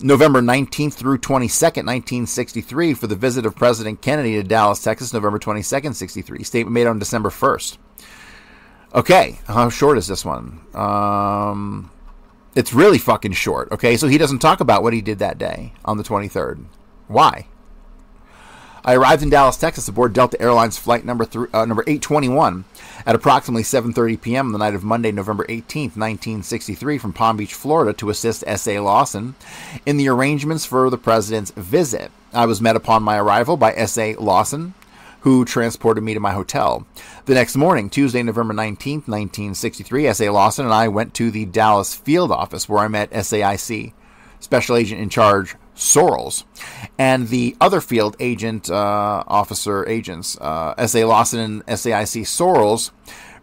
November 19th through 22nd, 1963, for the visit of President Kennedy to Dallas, Texas, November 22nd, 63. Statement made on December 1st. Okay, how short is this one? Um, it's really fucking short. Okay, so he doesn't talk about what he did that day on the 23rd. Why? I arrived in Dallas, Texas aboard Delta Airlines flight number uh, number 821 at approximately 7:30 p.m. on the night of Monday, November 18th, 1963, from Palm Beach, Florida, to assist S.A. Lawson in the arrangements for the president's visit. I was met upon my arrival by S.A. Lawson, who transported me to my hotel. The next morning, Tuesday, November 19th, 1963, S.A. Lawson and I went to the Dallas field office where I met SAIC, Special Agent in Charge Sorrells, and the other field agent, uh, officer agents, uh, S.A. Lawson and SAIC Sorrells,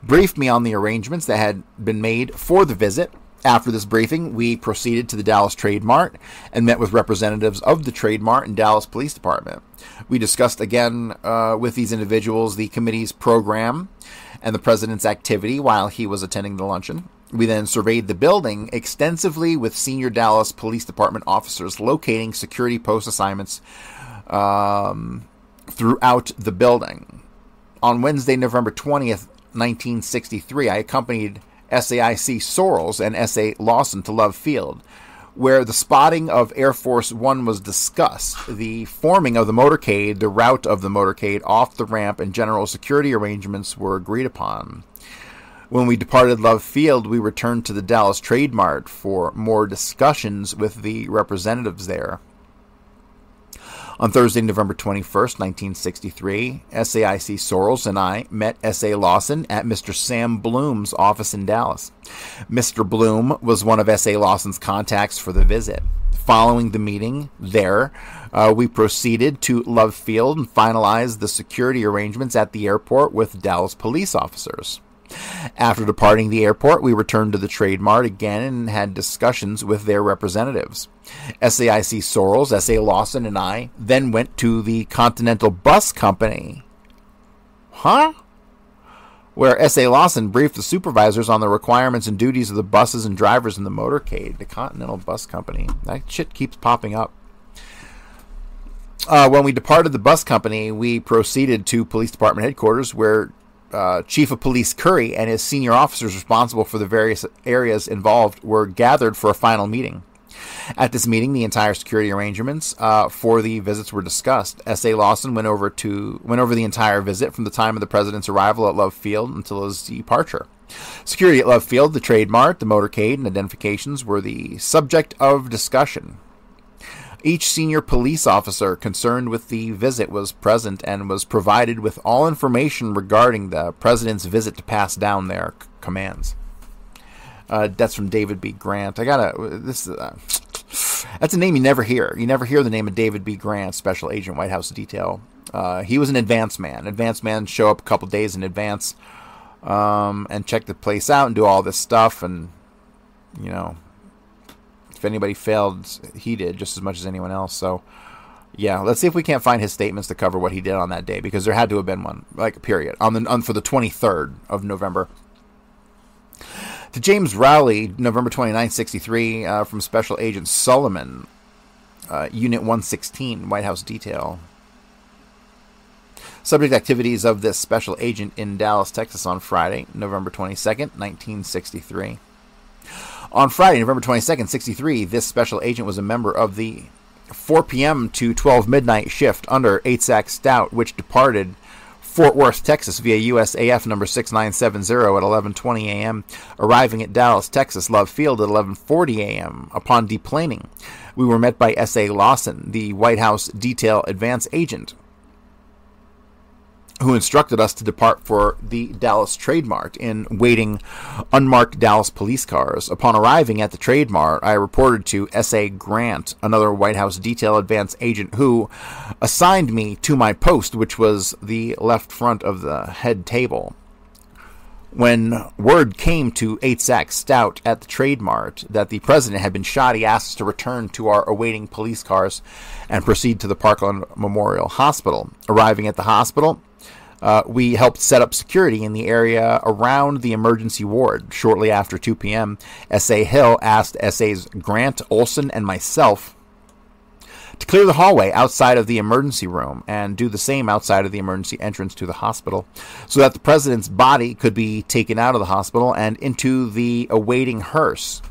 briefed me on the arrangements that had been made for the visit. After this briefing, we proceeded to the Dallas Trade Mart and met with representatives of the Trade Mart and Dallas Police Department. We discussed again uh, with these individuals the committee's program and the president's activity while he was attending the luncheon. We then surveyed the building extensively with senior Dallas Police Department officers locating security post assignments um, throughout the building. On Wednesday, November 20th, 1963, I accompanied SAIC Sorrells and SA Lawson to Love Field, where the spotting of Air Force One was discussed, the forming of the motorcade, the route of the motorcade off the ramp, and general security arrangements were agreed upon. When we departed Love Field, we returned to the Dallas Trade Mart for more discussions with the representatives there. On Thursday, November 21st, 1963, SAIC Sorrells and I met S.A. Lawson at Mr. Sam Bloom's office in Dallas. Mr. Bloom was one of S.A. Lawson's contacts for the visit. Following the meeting there, uh, we proceeded to Love Field and finalized the security arrangements at the airport with Dallas police officers. After departing the airport, we returned to the Trade Mart again and had discussions with their representatives. SAIC Sorrells, S.A. Lawson, and I then went to the Continental Bus Company. Huh? Where S.A. Lawson briefed the supervisors on the requirements and duties of the buses and drivers in the motorcade. The Continental Bus Company. That shit keeps popping up. Uh, when we departed the bus company, we proceeded to police department headquarters where uh, Chief of Police Curry and his senior officers responsible for the various areas involved were gathered for a final meeting. At this meeting, the entire security arrangements uh, for the visits were discussed. S.A. Lawson went over to went over the entire visit from the time of the president's arrival at Love Field until his departure. Security at Love Field, the Trade Mart, the motorcade, and identifications were the subject of discussion. Each senior police officer concerned with the visit was present and was provided with all information regarding the president's visit to pass down their commands. Uh, that's from David B. Grant. I gotta. This uh, that's a name you never hear. You never hear the name of David B. Grant, Special Agent, White House Detail. Uh, he was an advance man. Advance man show up a couple days in advance um, and check the place out and do all this stuff. And you know, if anybody failed, he did just as much as anyone else. So, yeah, let's see if we can't find his statements to cover what he did on that day because there had to have been one, like a period, on the on for the 23rd of November. To James Rowley, November 29, 63, uh, from Special Agent Solomon, uh, Unit 116, White House Detail. Subject activities of this special agent in Dallas, Texas on Friday, November 22nd, 1963. On Friday, November 22nd, 63, this special agent was a member of the 4 p.m. to 12 midnight shift under ASAC Stout, which departed Fort Worth, Texas via USAF number 6970 at 11:20 a.m., arriving at Dallas, Texas Love Field at 11:40 a.m. Upon deplaning, we were met by S.A. Lawson, the White House detail advance agent, who instructed us to depart for the Dallas Trade Mart in waiting unmarked Dallas police cars. Upon arriving at the Trade Mart, I reported to S.A. Grant, another White House detail advance agent, who assigned me to my post, which was the left front of the head table. When word came to ASAC Stout at the Trade Mart that the president had been shot, he asked us to return to our awaiting police cars and proceed to the Parkland Memorial Hospital. Arriving at the hospital, uh, we helped set up security in the area around the emergency ward. Shortly after 2 p.m., S.A. Hill asked S.A.'s Grant Olson and myself to clear the hallway outside of the emergency room and do the same outside of the emergency entrance to the hospital so that the president's body could be taken out of the hospital and into the awaiting hearse.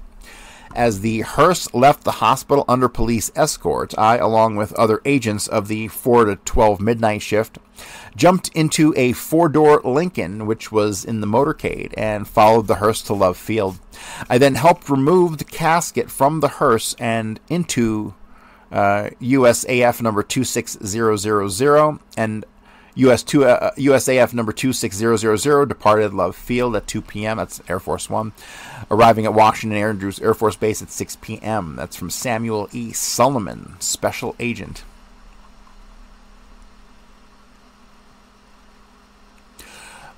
As the hearse left the hospital under police escort, I, along with other agents of the 4 to 12 midnight shift, jumped into a four door Lincoln, which was in the motorcade, and followed the hearse to Love Field. I then helped remove the casket from the hearse and into uh, USAF number 26000 and US two, uh, USAF number 26000 departed Love Field at 2 p.m. That's Air Force One. Arriving at Washington Andrews Air Force Base at 6 p.m. That's from Samuel E. Solomon, Special Agent.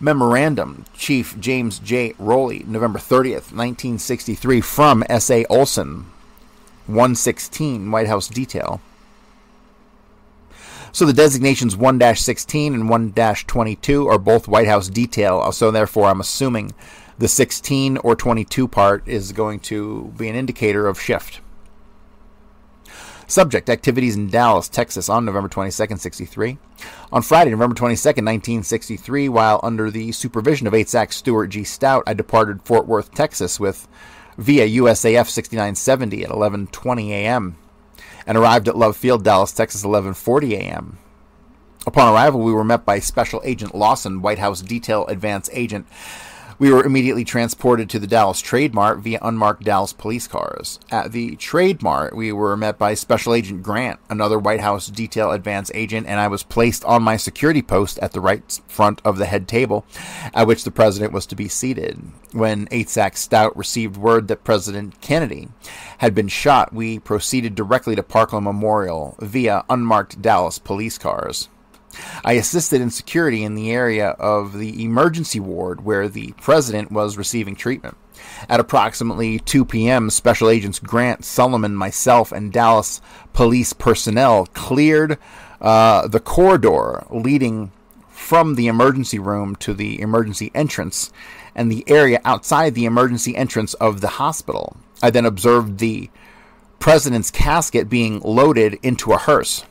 Memorandum, Chief James J. Rowley, November 30th, 1963, from S.A. Olson, 116, White House Detail. So the designations 1 16 and 1 22 are both White House detail. So therefore, I'm assuming the 16 or 22 part is going to be an indicator of shift. Subject activities in Dallas, Texas on November 22nd, 63. On Friday, November 22nd, 1963, while under the supervision of 8 Stuart G. Stout, I departed Fort Worth, Texas with via USAF 6970 at 11:20 a.m and arrived at Love Field, Dallas, Texas, 11:40 a.m. Upon arrival, we were met by Special Agent Lawson, White House Detail Advance Agent. We were immediately transported to the Dallas Trade Mart via unmarked Dallas police cars. At the Trade Mart, we were met by Special Agent Grant, another White House Detail Advance agent, and I was placed on my security post at the right front of the head table, at which the president was to be seated. When ASAC Stout received word that President Kennedy had been shot, we proceeded directly to Parkland Memorial via unmarked Dallas police cars. I assisted in security in the area of the emergency ward where the president was receiving treatment. At approximately 2 p.m., Special Agents Grant, Sullivan, myself, and Dallas police personnel cleared uh, the corridor leading from the emergency room to the emergency entrance and the area outside the emergency entrance of the hospital. I then observed the president's casket being loaded into a hearse.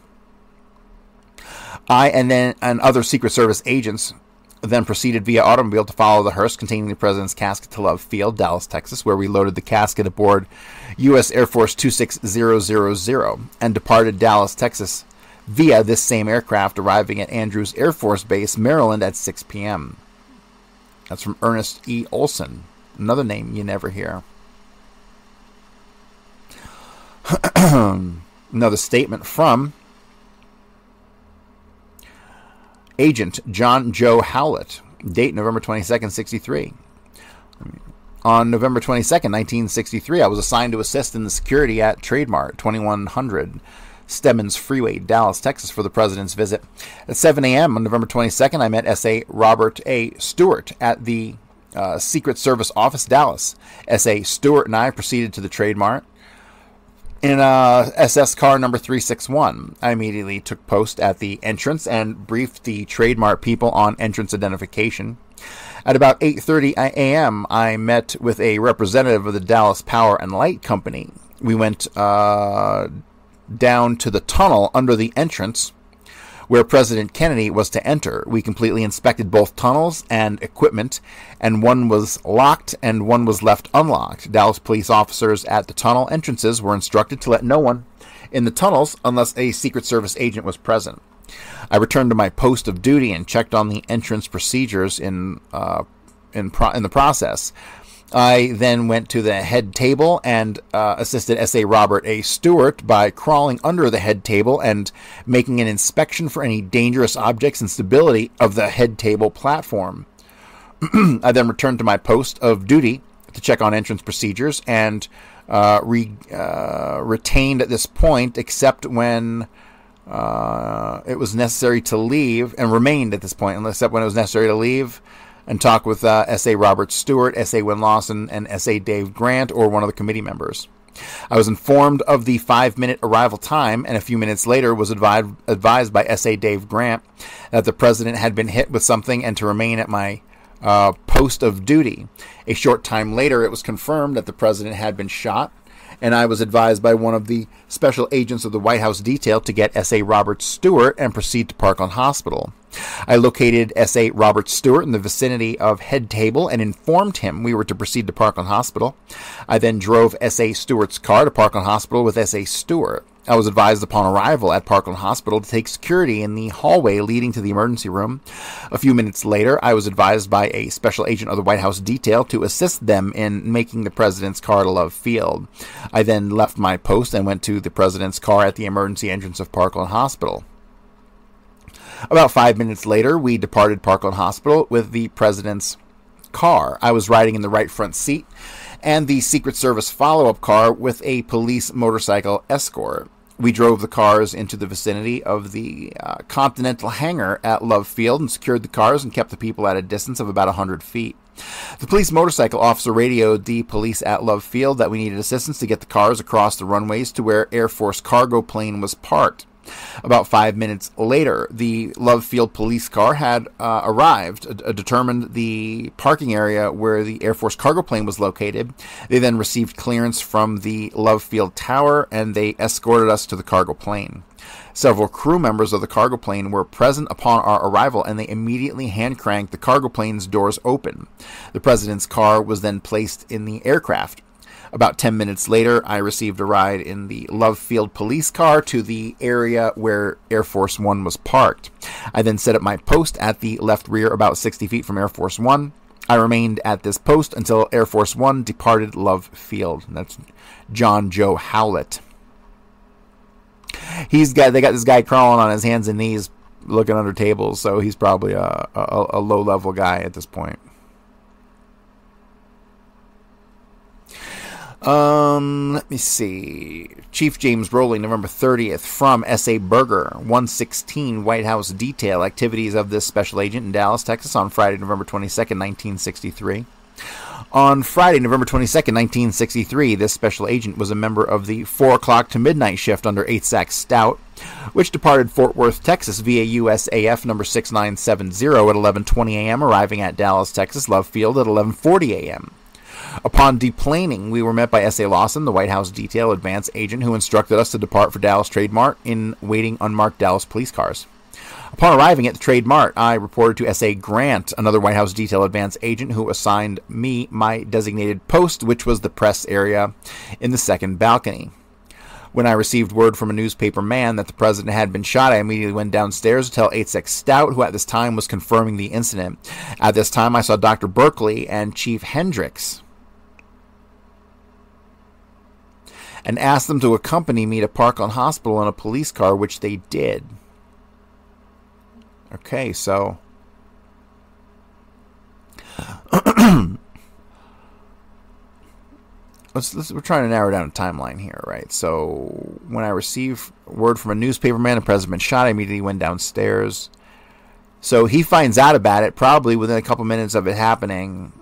I and then and other Secret Service agents then proceeded via automobile to follow the hearse containing the president's casket to Love Field, Dallas, Texas, where we loaded the casket aboard U.S. Air Force 26000 and departed Dallas, Texas via this same aircraft, arriving at Andrews Air Force Base, Maryland at 6 p.m. That's from Ernest E. Olson, another name you never hear. another statement from Agent John Joe Howlett, date November 22nd, 63. On November 22nd, 1963, I was assigned to assist in the security at Trade Mart 2100 Stemmons Freeway, Dallas, Texas, for the president's visit. At 7 a.m. on November 22nd, I met S.A. Robert A. Stewart at the uh, Secret Service Office, Dallas. S.A. Stewart and I proceeded to the Trademart in uh, SS car number 361. I immediately took post at the entrance and briefed the Trade Mart people on entrance identification. At about 8:30 a.m., I met with a representative of the Dallas Power and Light Company. We went uh, down to the tunnel under the entrance where President Kennedy was to enter. We completely inspected both tunnels and equipment, and one was locked and one was left unlocked. Dallas police officers at the tunnel entrances were instructed to let no one in the tunnels unless a Secret Service agent was present. I returned to my post of duty and checked on the entrance procedures in uh, in, pro- in the process. I then went to the head table and uh, assisted S.A. Robert A. Stewart by crawling under the head table and making an inspection for any dangerous objects and stability of the head table platform. I then returned to my post of duty to check on entrance procedures and uh, re, uh, retained at this point, except when uh, it was necessary to leave, and remained at this point, except when it was necessary to leave and talk with uh, S.A. Robert Stewart, S.A. Win Lawson, and S.A. Dave Grant, or one of the committee members. I was informed of the five minute arrival time, and a few minutes later was advised, advised by S.A. Dave Grant that the president had been hit with something and to remain at my uh, post of duty. A short time later, it was confirmed that the president had been shot and I was advised by one of the special agents of the White House detail to get S.A. Robert Stewart and proceed to Parkland Hospital. I located S.A. Robert Stewart in the vicinity of Head Table and informed him we were to proceed to Parkland Hospital. I then drove S.A. Stewart's car to Parkland Hospital with S.A. Stewart. I was advised upon arrival at Parkland Hospital to take security in the hallway leading to the emergency room. A few minutes later, I was advised by a special agent of the White House detail to assist them in making the president's car to Love Field. I then left my post and went to the president's car at the emergency entrance of Parkland Hospital. About five minutes later, we departed Parkland Hospital with the president's car. I was riding in the right front seat, and the Secret Service follow up car with a police motorcycle escort. We drove the cars into the vicinity of the uh, Continental hangar at Love Field and secured the cars and kept the people at a distance of about 100 feet. The police motorcycle officer radioed the police at Love Field that we needed assistance to get the cars across the runways to where Air Force cargo plane was parked. About five minutes later, the Love Field police car had uh, arrived, uh, determined the parking area where the Air Force cargo plane was located. They then received clearance from the Love Field tower and they escorted us to the cargo plane. Several crew members of the cargo plane were present upon our arrival and they immediately hand cranked the cargo plane's doors open. The president's car was then placed in the aircraft. About 10 minutes later, I received a ride in the Love Field police car to the area where Air Force One was parked. I then set up my post at the left rear about 60 feet from Air Force One. I remained at this post until Air Force One departed Love Field. That's John Joe Howlett. He's got they got this guy crawling on his hands and knees, looking under tables. So he's probably a, a, a low level guy at this point. Um, let me see. Chief James Rowley, November 30th, from S.A. Berger, 116 White House Detail. Activities of this special agent in Dallas, Texas, on Friday, November 22nd, 1963. On Friday, November 22nd, 1963, this special agent was a member of the 4 o'clock to midnight shift under ASAC Stout, which departed Fort Worth, Texas via USAF number 6970 at 11:20 a.m., arriving at Dallas, Texas Love Field at 11:40 a.m. Upon deplaning, we were met by S.A. Lawson, the White House detail advance agent, who instructed us to depart for Dallas Trade Mart in waiting unmarked Dallas police cars. Upon arriving at the Trade Mart, I reported to S.A. Grant, another White House detail advance agent, who assigned me my designated post, which was the press area in the second balcony. When I received word from a newspaper man that the president had been shot, I immediately went downstairs to tell ASAC Stout, who at this time was confirming the incident. At this time, I saw Dr. Burkley and Chief Hendricks. And asked them to accompany me to Parkland Hospital in a police car, which they did. Okay, so. let's, let's, we're trying to narrow down a timeline here, right? So, when I received word from a newspaper man, the president shot, I immediately went downstairs. So he finds out about it probably within a couple minutes of it happening.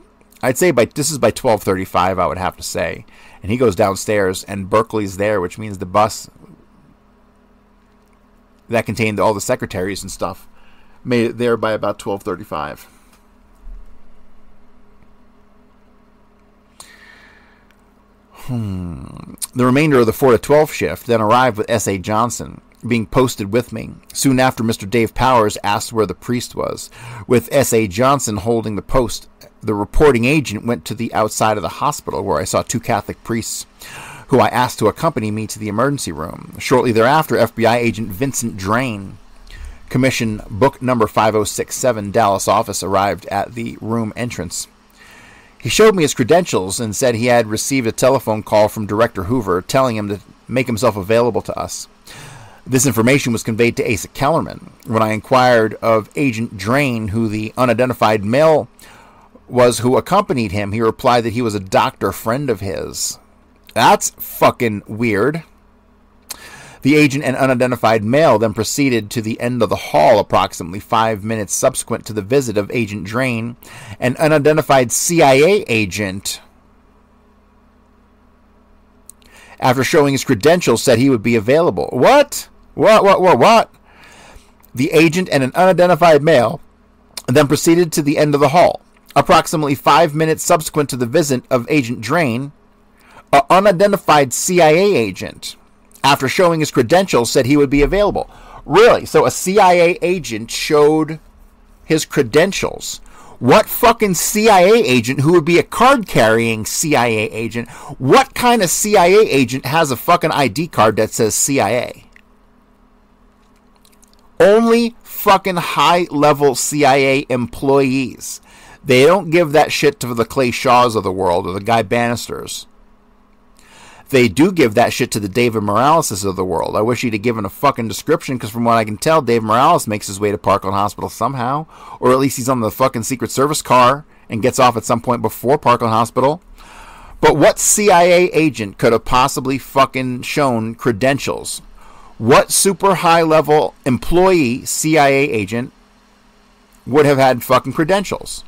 I'd say by this is by 12:35 I would have to say and he goes downstairs, and Burkley's there, which means the bus that contained all the secretaries and stuff made it there by about 12:35. Hmm. The remainder of the 4 to 12 shift then arrived with S.A. Johnson, being posted with me. Soon after, Mr. Dave Powers asked where the priest was, with S.A. Johnson holding the post the reporting agent went to the outside of the hospital where I saw two Catholic priests who I asked to accompany me to the emergency room. Shortly thereafter, FBI agent Vincent Drain, Commission Book Number 5067, Dallas office, arrived at the room entrance. He showed me his credentials and said he had received a telephone call from Director Hoover telling him to make himself available to us. This information was conveyed to ASAC Kellerman. When I inquired of Agent Drain who the unidentified male was who accompanied him. He replied that he was a doctor friend of his. That's fucking weird. The agent and unidentified male then proceeded to the end of the hall approximately five minutes subsequent to the visit of Agent Drain, an unidentified CIA agent. After showing his credentials, said he would be available. What? What? What? What? What? The agent and an unidentified male then proceeded to the end of the hall. Approximately five minutes subsequent to the visit of Agent Drain, an unidentified CIA agent, after showing his credentials, said he would be available. Really? So a CIA agent showed his credentials. What fucking CIA agent who would be a card carrying CIA agent? What kind of CIA agent has a fucking ID card that says CIA? Only fucking high level CIA employees. They don't give that shit to the Clay Shaws of the world or the Guy Banisters. they do give that shit to the David Moraleses of the world. I wish he'd have given a fucking description because from what I can tell, Dave Morales makes his way to Parkland Hospital somehow, or at least he's on the fucking Secret Service car and gets off at some point before Parkland Hospital. But what CIA agent could have possibly fucking shown credentials? What super high level employee CIA agent would have had fucking credentials?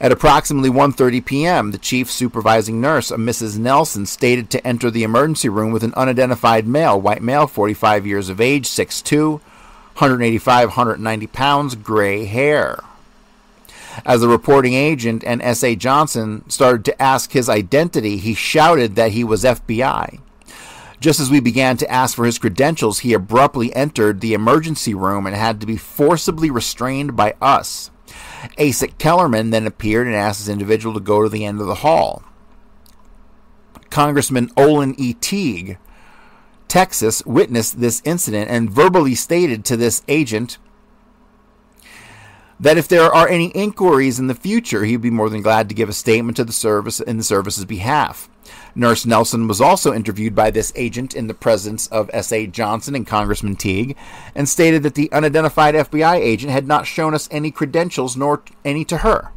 At approximately 1:30 p.m., the chief supervising nurse, a Mrs. Nelson, stated to enter the emergency room with an unidentified male, white male, 45 years of age, 6'2", 185, 190 pounds, gray hair. As the reporting agent and S.A. Johnson started to ask his identity, he shouted that he was FBI. Just as we began to ask for his credentials, he abruptly entered the emergency room and had to be forcibly restrained by us. ASAC Kellerman then appeared and asked this individual to go to the end of the hall. Congressman Olin E. Teague, Texas, witnessed this incident and verbally stated to this agent that if there are any inquiries in the future, he'd be more than glad to give a statement to the service in the service's behalf. Nurse Nelson was also interviewed by this agent in the presence of S.A. Johnson and Congressman Teague and stated that the unidentified FBI agent had not shown us any credentials nor any to her.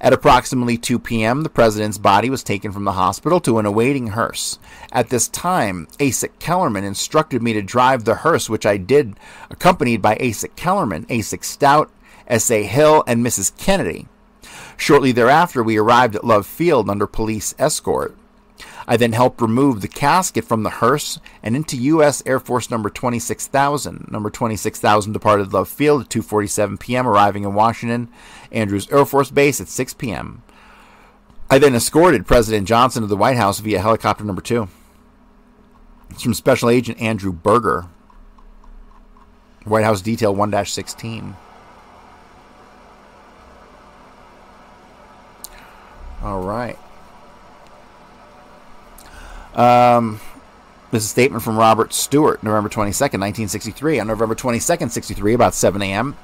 At approximately 2 p.m., the president's body was taken from the hospital to an awaiting hearse. At this time, ASAC Kellerman instructed me to drive the hearse, which I did, accompanied by ASAC Kellerman, ASAC Stout, S.A. Hill, and Mrs. Kennedy. Shortly thereafter, we arrived at Love Field under police escort. I then helped remove the casket from the hearse and into U.S. Air Force number 26,000. Number 26,000 departed Love Field at 2:47 p.m., arriving in Washington Andrews Air Force Base at 6 p.m. I then escorted President Johnson to the White House via helicopter number two. It's from Special Agent Andrew Berger, White House Detail 1 16. All right. Um, this is a statement from Robert Stewart, November 22nd, 1963. On November 22nd, 63, about 7 a.m.,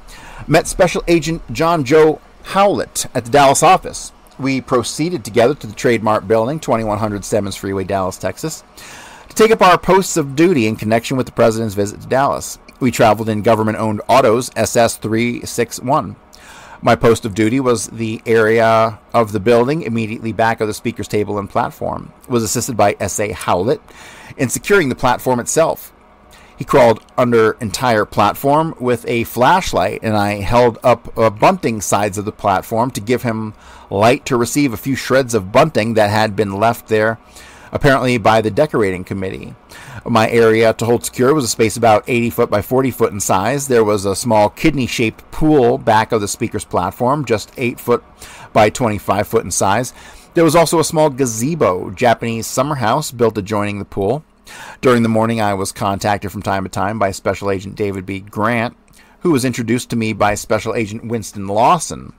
met Special Agent John Joe Howlett at the Dallas office. We proceeded together to the Trade Mart Building, 2100 Stemmons Freeway, Dallas, Texas, to take up our posts of duty in connection with the President's visit to Dallas. We traveled in government owned autos, SS 361. My post of duty was the area of the building immediately back of the speaker's table and platform. was assisted by S.A. Howlett in securing the platform itself. He crawled under entire platform with a flashlight, and I held up uh, bunting sides of the platform to give him light to receive a few shreds of bunting that had been left there, apparently by the decorating committee. My area to hold secure was a space about 80 foot by 40 foot in size. There was a small kidney shaped pool back of the speaker's platform, just 8 foot by 25 foot in size. There was also a small gazebo, Japanese summer house built adjoining the pool. During the morning, I was contacted from time to time by Special Agent David B. Grant, who was introduced to me by Special Agent Winston Lawson.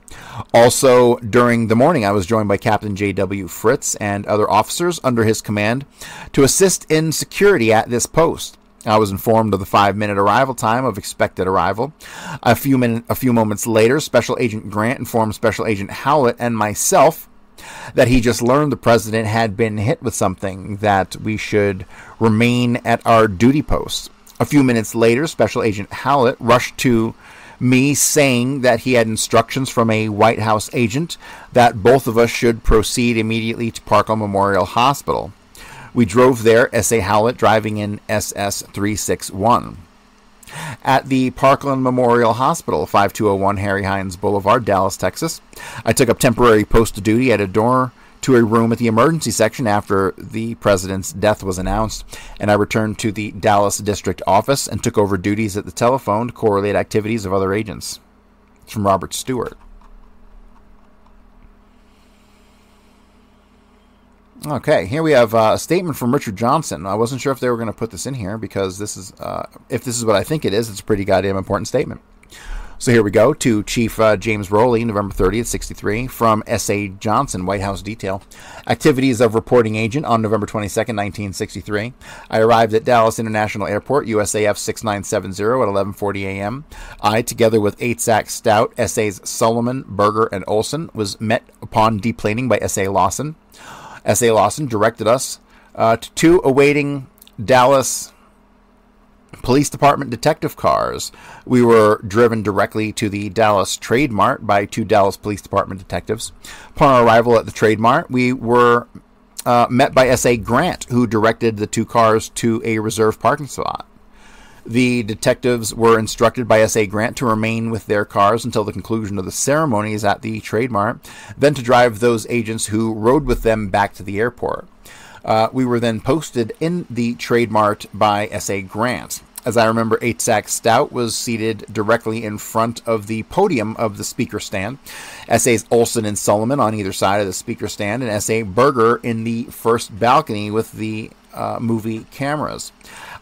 Also, during the morning, I was joined by Captain J.W. Fritz and other officers under his command to assist in security at this post. I was informed of the five-minute arrival time of expected arrival. A few minute, a few moments later, Special Agent Grant informed Special Agent Howlett and myself that he just learned the president had been hit with something that we should remain at our duty posts. A few minutes later, Special Agent Howlett rushed to me saying that he had instructions from a White House agent that both of us should proceed immediately to Parkland Memorial Hospital. We drove there, S.A. Howlett driving in SS 361. At the Parkland Memorial Hospital, 5201 Harry Hines Boulevard, Dallas, Texas, I took up temporary post duty at a door to a room at the emergency section after the president's death was announced, and I returned to the Dallas district office and took over duties at the telephone to correlate activities of other agents. It's from Robert Stewart. Okay, here we have uh, a statement from Richard Johnson. I wasn't sure if they were going to put this in here because this is, uh, if this is what I think it is, it's a pretty goddamn important statement. So here we go to Chief uh, James Rowley, November 30th, 63, from S.A. Johnson, White House Detail. Activities of reporting agent on November 22nd, 1963. I arrived at Dallas International Airport, USAF 6970 at 11:40 a.m. I, together with ASAC Stout, SAs Solomon, Berger, and Olson, was met upon deplaning by S.A. Lawson. S.A. Lawson directed us uh, to two awaiting Dallas police department detective cars. We were driven directly to the Dallas Trade Mart by two Dallas Police Department detectives. Upon our arrival at the Trade Mart, we were uh, met by S.A. Grant, who directed the two cars to a reserved parking spot. The detectives were instructed by S.A. Grant to remain with their cars until the conclusion of the ceremonies at the Trade Mart, then to drive those agents who rode with them back to the airport. Uh, we were then posted in the Trade Mart by S.A. Grant. As I remember, ASAC Stout was seated directly in front of the podium of the speaker stand. S.A.'s Olson and Solomon on either side of the speaker stand, and S.A. Berger in the first balcony with the uh, movie cameras.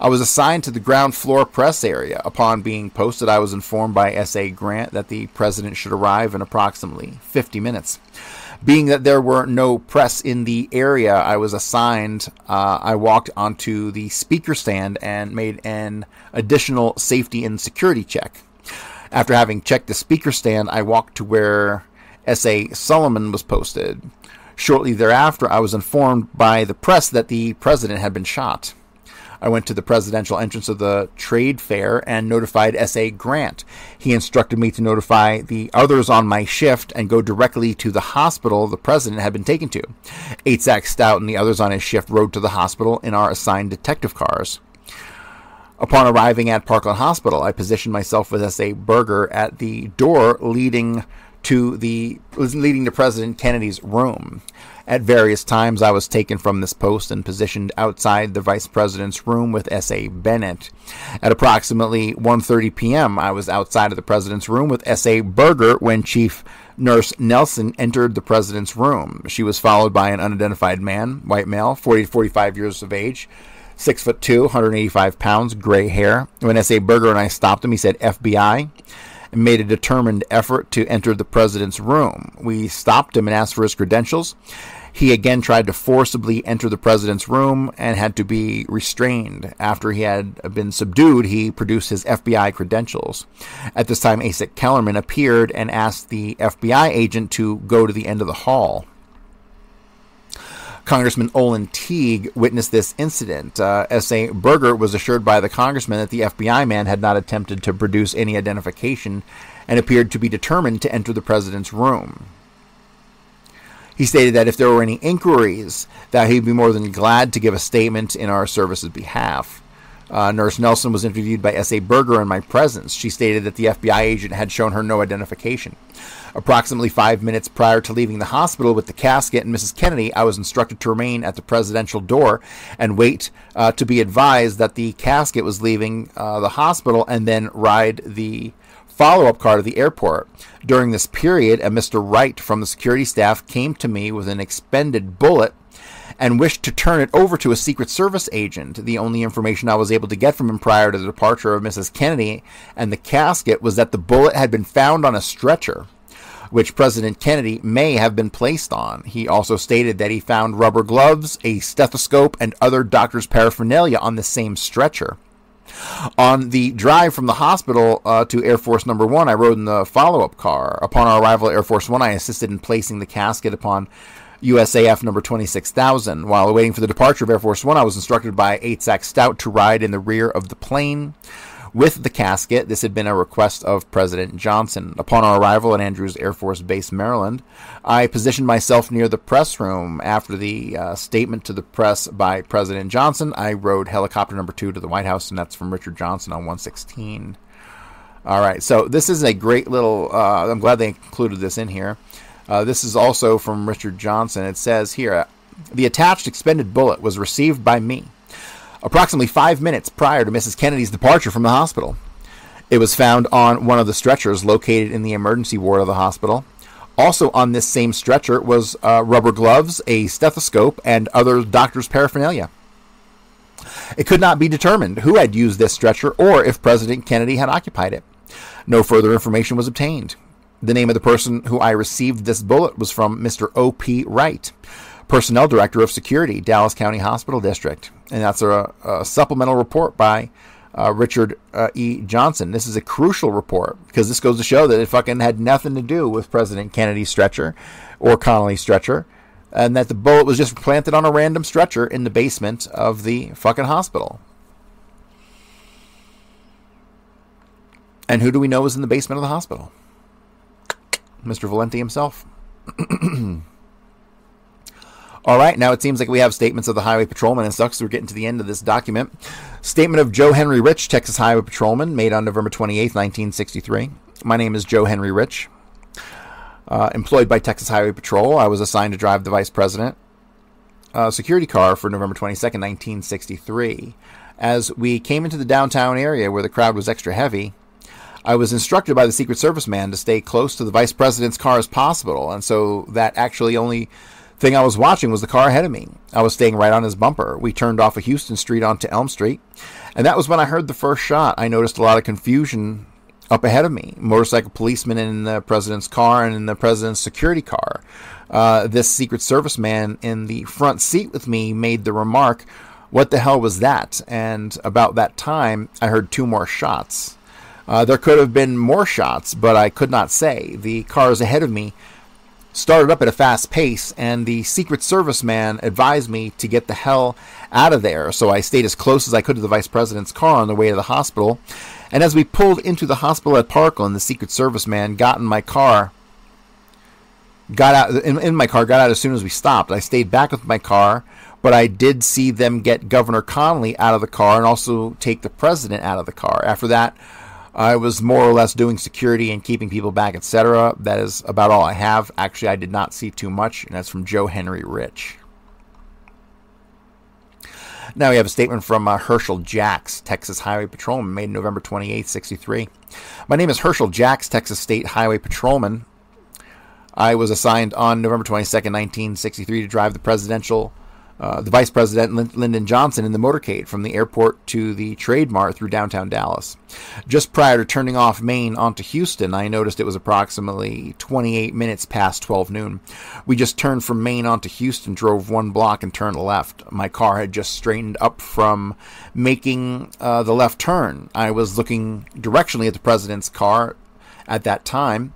I was assigned to the ground floor press area. Upon being posted, I was informed by S.A. Grant that the president should arrive in approximately 50 minutes. Being that there were no press in the area I was assigned, uh, I walked onto the speaker stand and made an additional safety and security check. After having checked the speaker stand, I walked to where S.A. Solomon was posted. Shortly thereafter, I was informed by the press that the president had been shot. I went to the presidential entrance of the trade fair and notified S.A. Grant. He instructed me to notify the others on my shift and go directly to the hospital the president had been taken to. Eight Stout and the others on his shift rode to the hospital in our assigned detective cars. Upon arriving at Parkland Hospital, I positioned myself with S.A. Berger at the door leading to the leading to President Kennedy's room. At various times, I was taken from this post and positioned outside the vice president's room with S.A. Bennett. At approximately 1:30 p.m., I was outside of the president's room with S.A. Berger when Chief Nurse Nelson entered the president's room. She was followed by an unidentified man, white male, 40 to 45 years of age, six foot two, 185 pounds, gray hair. When S.A. Berger and I stopped him, he said FBI and made a determined effort to enter the president's room. We stopped him and asked for his credentials. He again tried to forcibly enter the president's room and had to be restrained. After he had been subdued, he produced his FBI credentials. At this time, Asa Kellerman appeared and asked the FBI agent to go to the end of the hall. Congressman Olin Teague witnessed this incident. Uh, S.A. Berger was assured by the congressman that the FBI man had not attempted to produce any identification and appeared to be determined to enter the president's room. He stated that if there were any inquiries, that he'd be more than glad to give a statement in our service's behalf. Uh, Nurse Nelson was interviewed by S.A. Berger in my presence. She stated that the FBI agent had shown her no identification. Approximately five minutes prior to leaving the hospital with the casket and Mrs. Kennedy, I was instructed to remain at the presidential door and wait uh, to be advised that the casket was leaving uh, the hospital and then ride the follow up card to the airport. During this period, a Mr. Wright from the security staff came to me with an expended bullet and wished to turn it over to a Secret Service agent. The only information I was able to get from him prior to the departure of Mrs. Kennedy and the casket was that the bullet had been found on a stretcher which President Kennedy may have been placed on. He also stated that he found rubber gloves, a stethoscope, and other doctor's paraphernalia on the same stretcher. On the drive from the hospital uh, to Air Force Number One, I rode in the follow up car. Upon our arrival at Air Force One, I assisted in placing the casket upon USAF number 26,000. While waiting for the departure of Air Force One, I was instructed by ASAC Stout to ride in the rear of the plane with the casket. This had been a request of President Johnson. Upon our arrival at Andrews Air Force Base, Maryland, I positioned myself near the press room. After the uh, statement to the press by President Johnson, I rode helicopter number two to the White House, and that's from Richard Johnson on 116. All right, so this is a great little. Uh, I'm glad they included this in here. Uh, this is also from Richard Johnson. It says here the attached expended bullet was received by me approximately five minutes prior to Mrs. Kennedy's departure from the hospital. It was found on one of the stretchers located in the emergency ward of the hospital. Also on this same stretcher was uh, rubber gloves, a stethoscope, and other doctor's paraphernalia. It could not be determined who had used this stretcher or if President Kennedy had occupied it. No further information was obtained. The name of the person who I received this bullet was from Mr. O.P. Wright, Personnel Director of Security, Dallas County Hospital District. And that's a, a supplemental report by uh, Richard uh, E. Johnson. This is a crucial report because this goes to show that it fucking had nothing to do with President Kennedy's stretcher or Connally's stretcher. and that the bullet was just planted on a random stretcher in the basement of the fucking hospital. And who do we know is in the basement of the hospital? Mr. Valenti himself. All right, now it seems like we have statements of the highway patrolman and sucks we're getting to the end of this document. Statement of Joe Henry Rich, Texas Highway Patrolman, made on November 28, 1963. My name is Joe Henry Rich. Uh, employed by Texas Highway Patrol, I was assigned to drive the Vice President uh, security car for November 22nd, 1963. As we came into the downtown area where the crowd was extra heavy, I was instructed by the Secret Service man to stay close to the Vice President's car as possible, and so that actually only thing I was watching was the car ahead of me. I was staying right on his bumper. We turned off of Houston Street onto Elm Street, and that was when I heard the first shot. I noticed a lot of confusion up ahead of me. Motorcycle policemen in the president's car and in the president's security car. Uh, this Secret Service man in the front seat with me made the remark, What the hell was that? And about that time, I heard two more shots. Uh, there could have been more shots, but I could not say. The cars ahead of me started up at a fast pace, and the Secret Service man advised me to get the hell out of there. So I stayed as close as I could to the Vice President's car on the way to the hospital. And as we pulled into the hospital at Parkland, the Secret Service man got in my car, got out in, in my car, got out as soon as we stopped. I stayed back with my car, but I did see them get Governor Connally out of the car and also take the president out of the car. After that, I was more or less doing security and keeping people back, etc. That is about all I have. Actually, I did not see too much, and that's from Joe Henry Rich. Now we have a statement from uh, Herschel Jacks, Texas Highway Patrolman, made November 28, 63. My name is Herschel Jacks, Texas State Highway Patrolman. I was assigned on November 22, 1963 to drive the presidential uh, the Vice President Lyndon Johnson in the motorcade from the airport to the Trade Mart through downtown Dallas. Just prior to turning off Main onto Houston, I noticed it was approximately 28 minutes past 12 noon. We just turned from Main onto Houston, drove one block, and turned left. My car had just straightened up from making uh, the left turn. I was looking directionally at the President's car at that time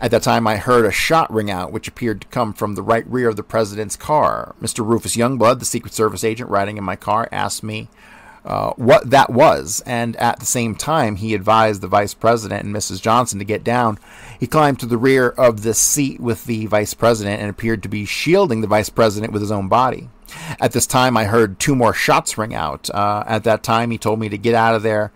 at that time, I heard a shot ring out, which appeared to come from the right rear of the president's car. Mr. Rufus Youngblood, the Secret Service agent riding in my car, asked me uh, what that was, and at the same time, he advised the vice president and Mrs. Johnson to get down. He climbed to the rear of the seat with the vice president and appeared to be shielding the vice president with his own body. At this time, I heard two more shots ring out. Uh, at that time, he told me to get out of there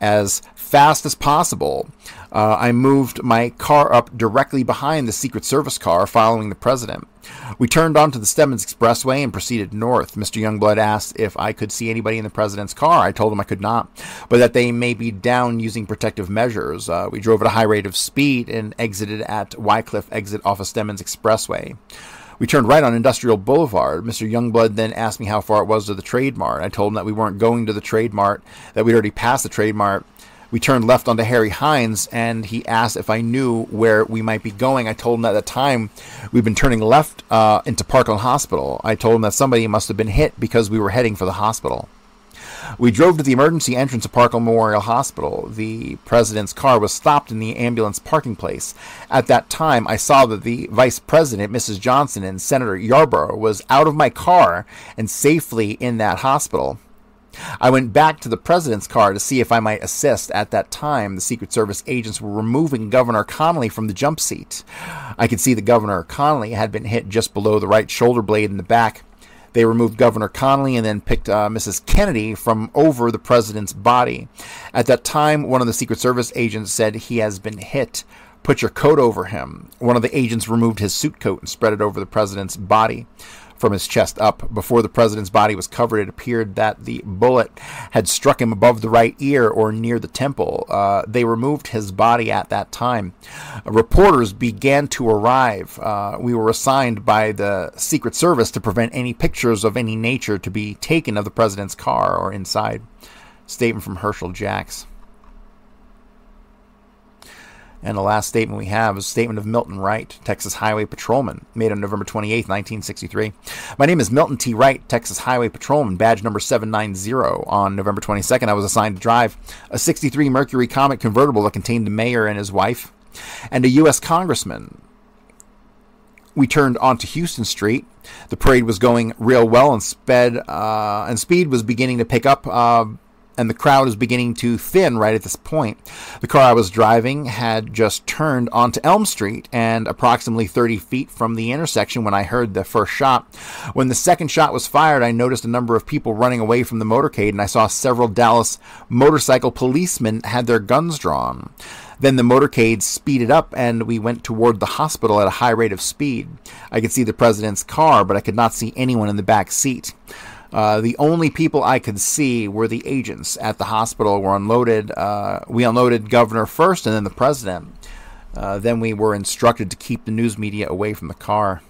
as fast as possible. Uh, I moved my car up directly behind the Secret Service car following the president. We turned onto the Stemmons Expressway and proceeded north. Mr. Youngblood asked if I could see anybody in the president's car. I told him I could not, but that they may be down using protective measures. Uh, we drove at a high rate of speed and exited at Wycliffe exit off of Stemmons Expressway. We turned right on Industrial Boulevard. Mr. Youngblood then asked me how far it was to the Trade Mart. I told him that we weren't going to the Trade Mart, that we'd already passed the Trade Mart, we turned left onto Harry Hines, and he asked if I knew where we might be going. I told him at the time we'd been turning left uh, into Parkland Hospital. I told him that somebody must have been hit because we were heading for the hospital. We drove to the emergency entrance of Parkland Memorial Hospital. The president's car was stopped in the ambulance parking place. At that time, I saw that the vice president, Mrs. Johnson, and Senator Yarborough was out of my car and safely in that hospital. I went back to the president's car to see if I might assist. At that time, the Secret Service agents were removing Governor Connally from the jump seat. I could see that Governor Connally had been hit just below the right shoulder blade in the back. They removed Governor Connally and then picked uh, Mrs. Kennedy from over the president's body. At that time, one of the Secret Service agents said he has been hit. Put your coat over him. One of the agents removed his suit coat and spread it over the president's body from his chest up. Before the president's body was covered, it appeared that the bullet had struck him above the right ear or near the temple. Uh, they removed his body at that time. Reporters began to arrive. Uh, we were assigned by the Secret Service to prevent any pictures of any nature to be taken of the president's car or inside. Statement from Herschel Jacks. And the last statement we have is a statement of Milton Wright, Texas Highway Patrolman, made on November 28, 1963. My name is Milton T. Wright, Texas Highway Patrolman, badge number 790. On November 22nd, I was assigned to drive a 63 Mercury Comet convertible that contained the mayor and his wife and a U.S. congressman we turned onto Houston Street. The parade was going real well, and sped uh, and speed was beginning to pick up. Uh, and the crowd was beginning to thin right at this point. The car I was driving had just turned onto Elm Street and approximately 30 feet from the intersection when I heard the first shot. When the second shot was fired, I noticed a number of people running away from the motorcade and I saw several Dallas motorcycle policemen had their guns drawn. Then the motorcade speeded up and we went toward the hospital at a high rate of speed. I could see the president's car, but I could not see anyone in the back seat. Uh, the only people I could see were the agents at the hospital. Were unloaded. Uh, we unloaded governor first, and then the president. Uh, then we were instructed to keep the news media away from the car.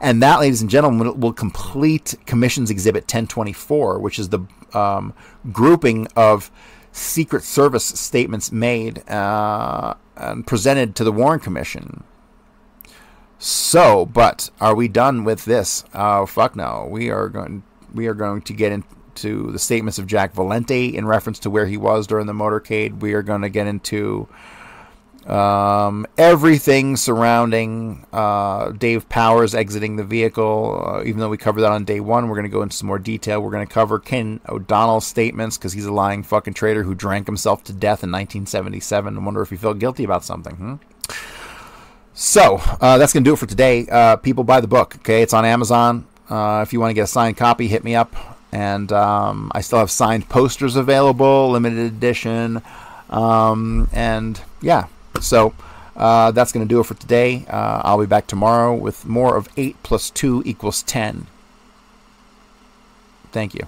And that, ladies and gentlemen, will complete Commission's Exhibit 1024, which is the um, grouping of Secret Service statements made uh, and presented to the Warren Commission. So, but are we done with this? Oh, fuck no. We are going. We are going to get into the statements of Jack Valenti in reference to where he was during the motorcade. We are going to get into um, everything surrounding uh, Dave Powers exiting the vehicle. Uh, even though we covered that on day one, we're going to go into some more detail. We're going to cover Ken O'Donnell's statements because he's a lying fucking traitor who drank himself to death in 1977. I wonder if he felt guilty about something. Hmm? So uh, that's going to do it for today. Uh, people buy the book. Okay, it's on Amazon. Uh, if you want to get a signed copy, hit me up. And um, I still have signed posters available, limited edition. Um, and yeah, so uh, that's going to do it for today. Uh, I'll be back tomorrow with more of 8 plus 2 equals 10. Thank you.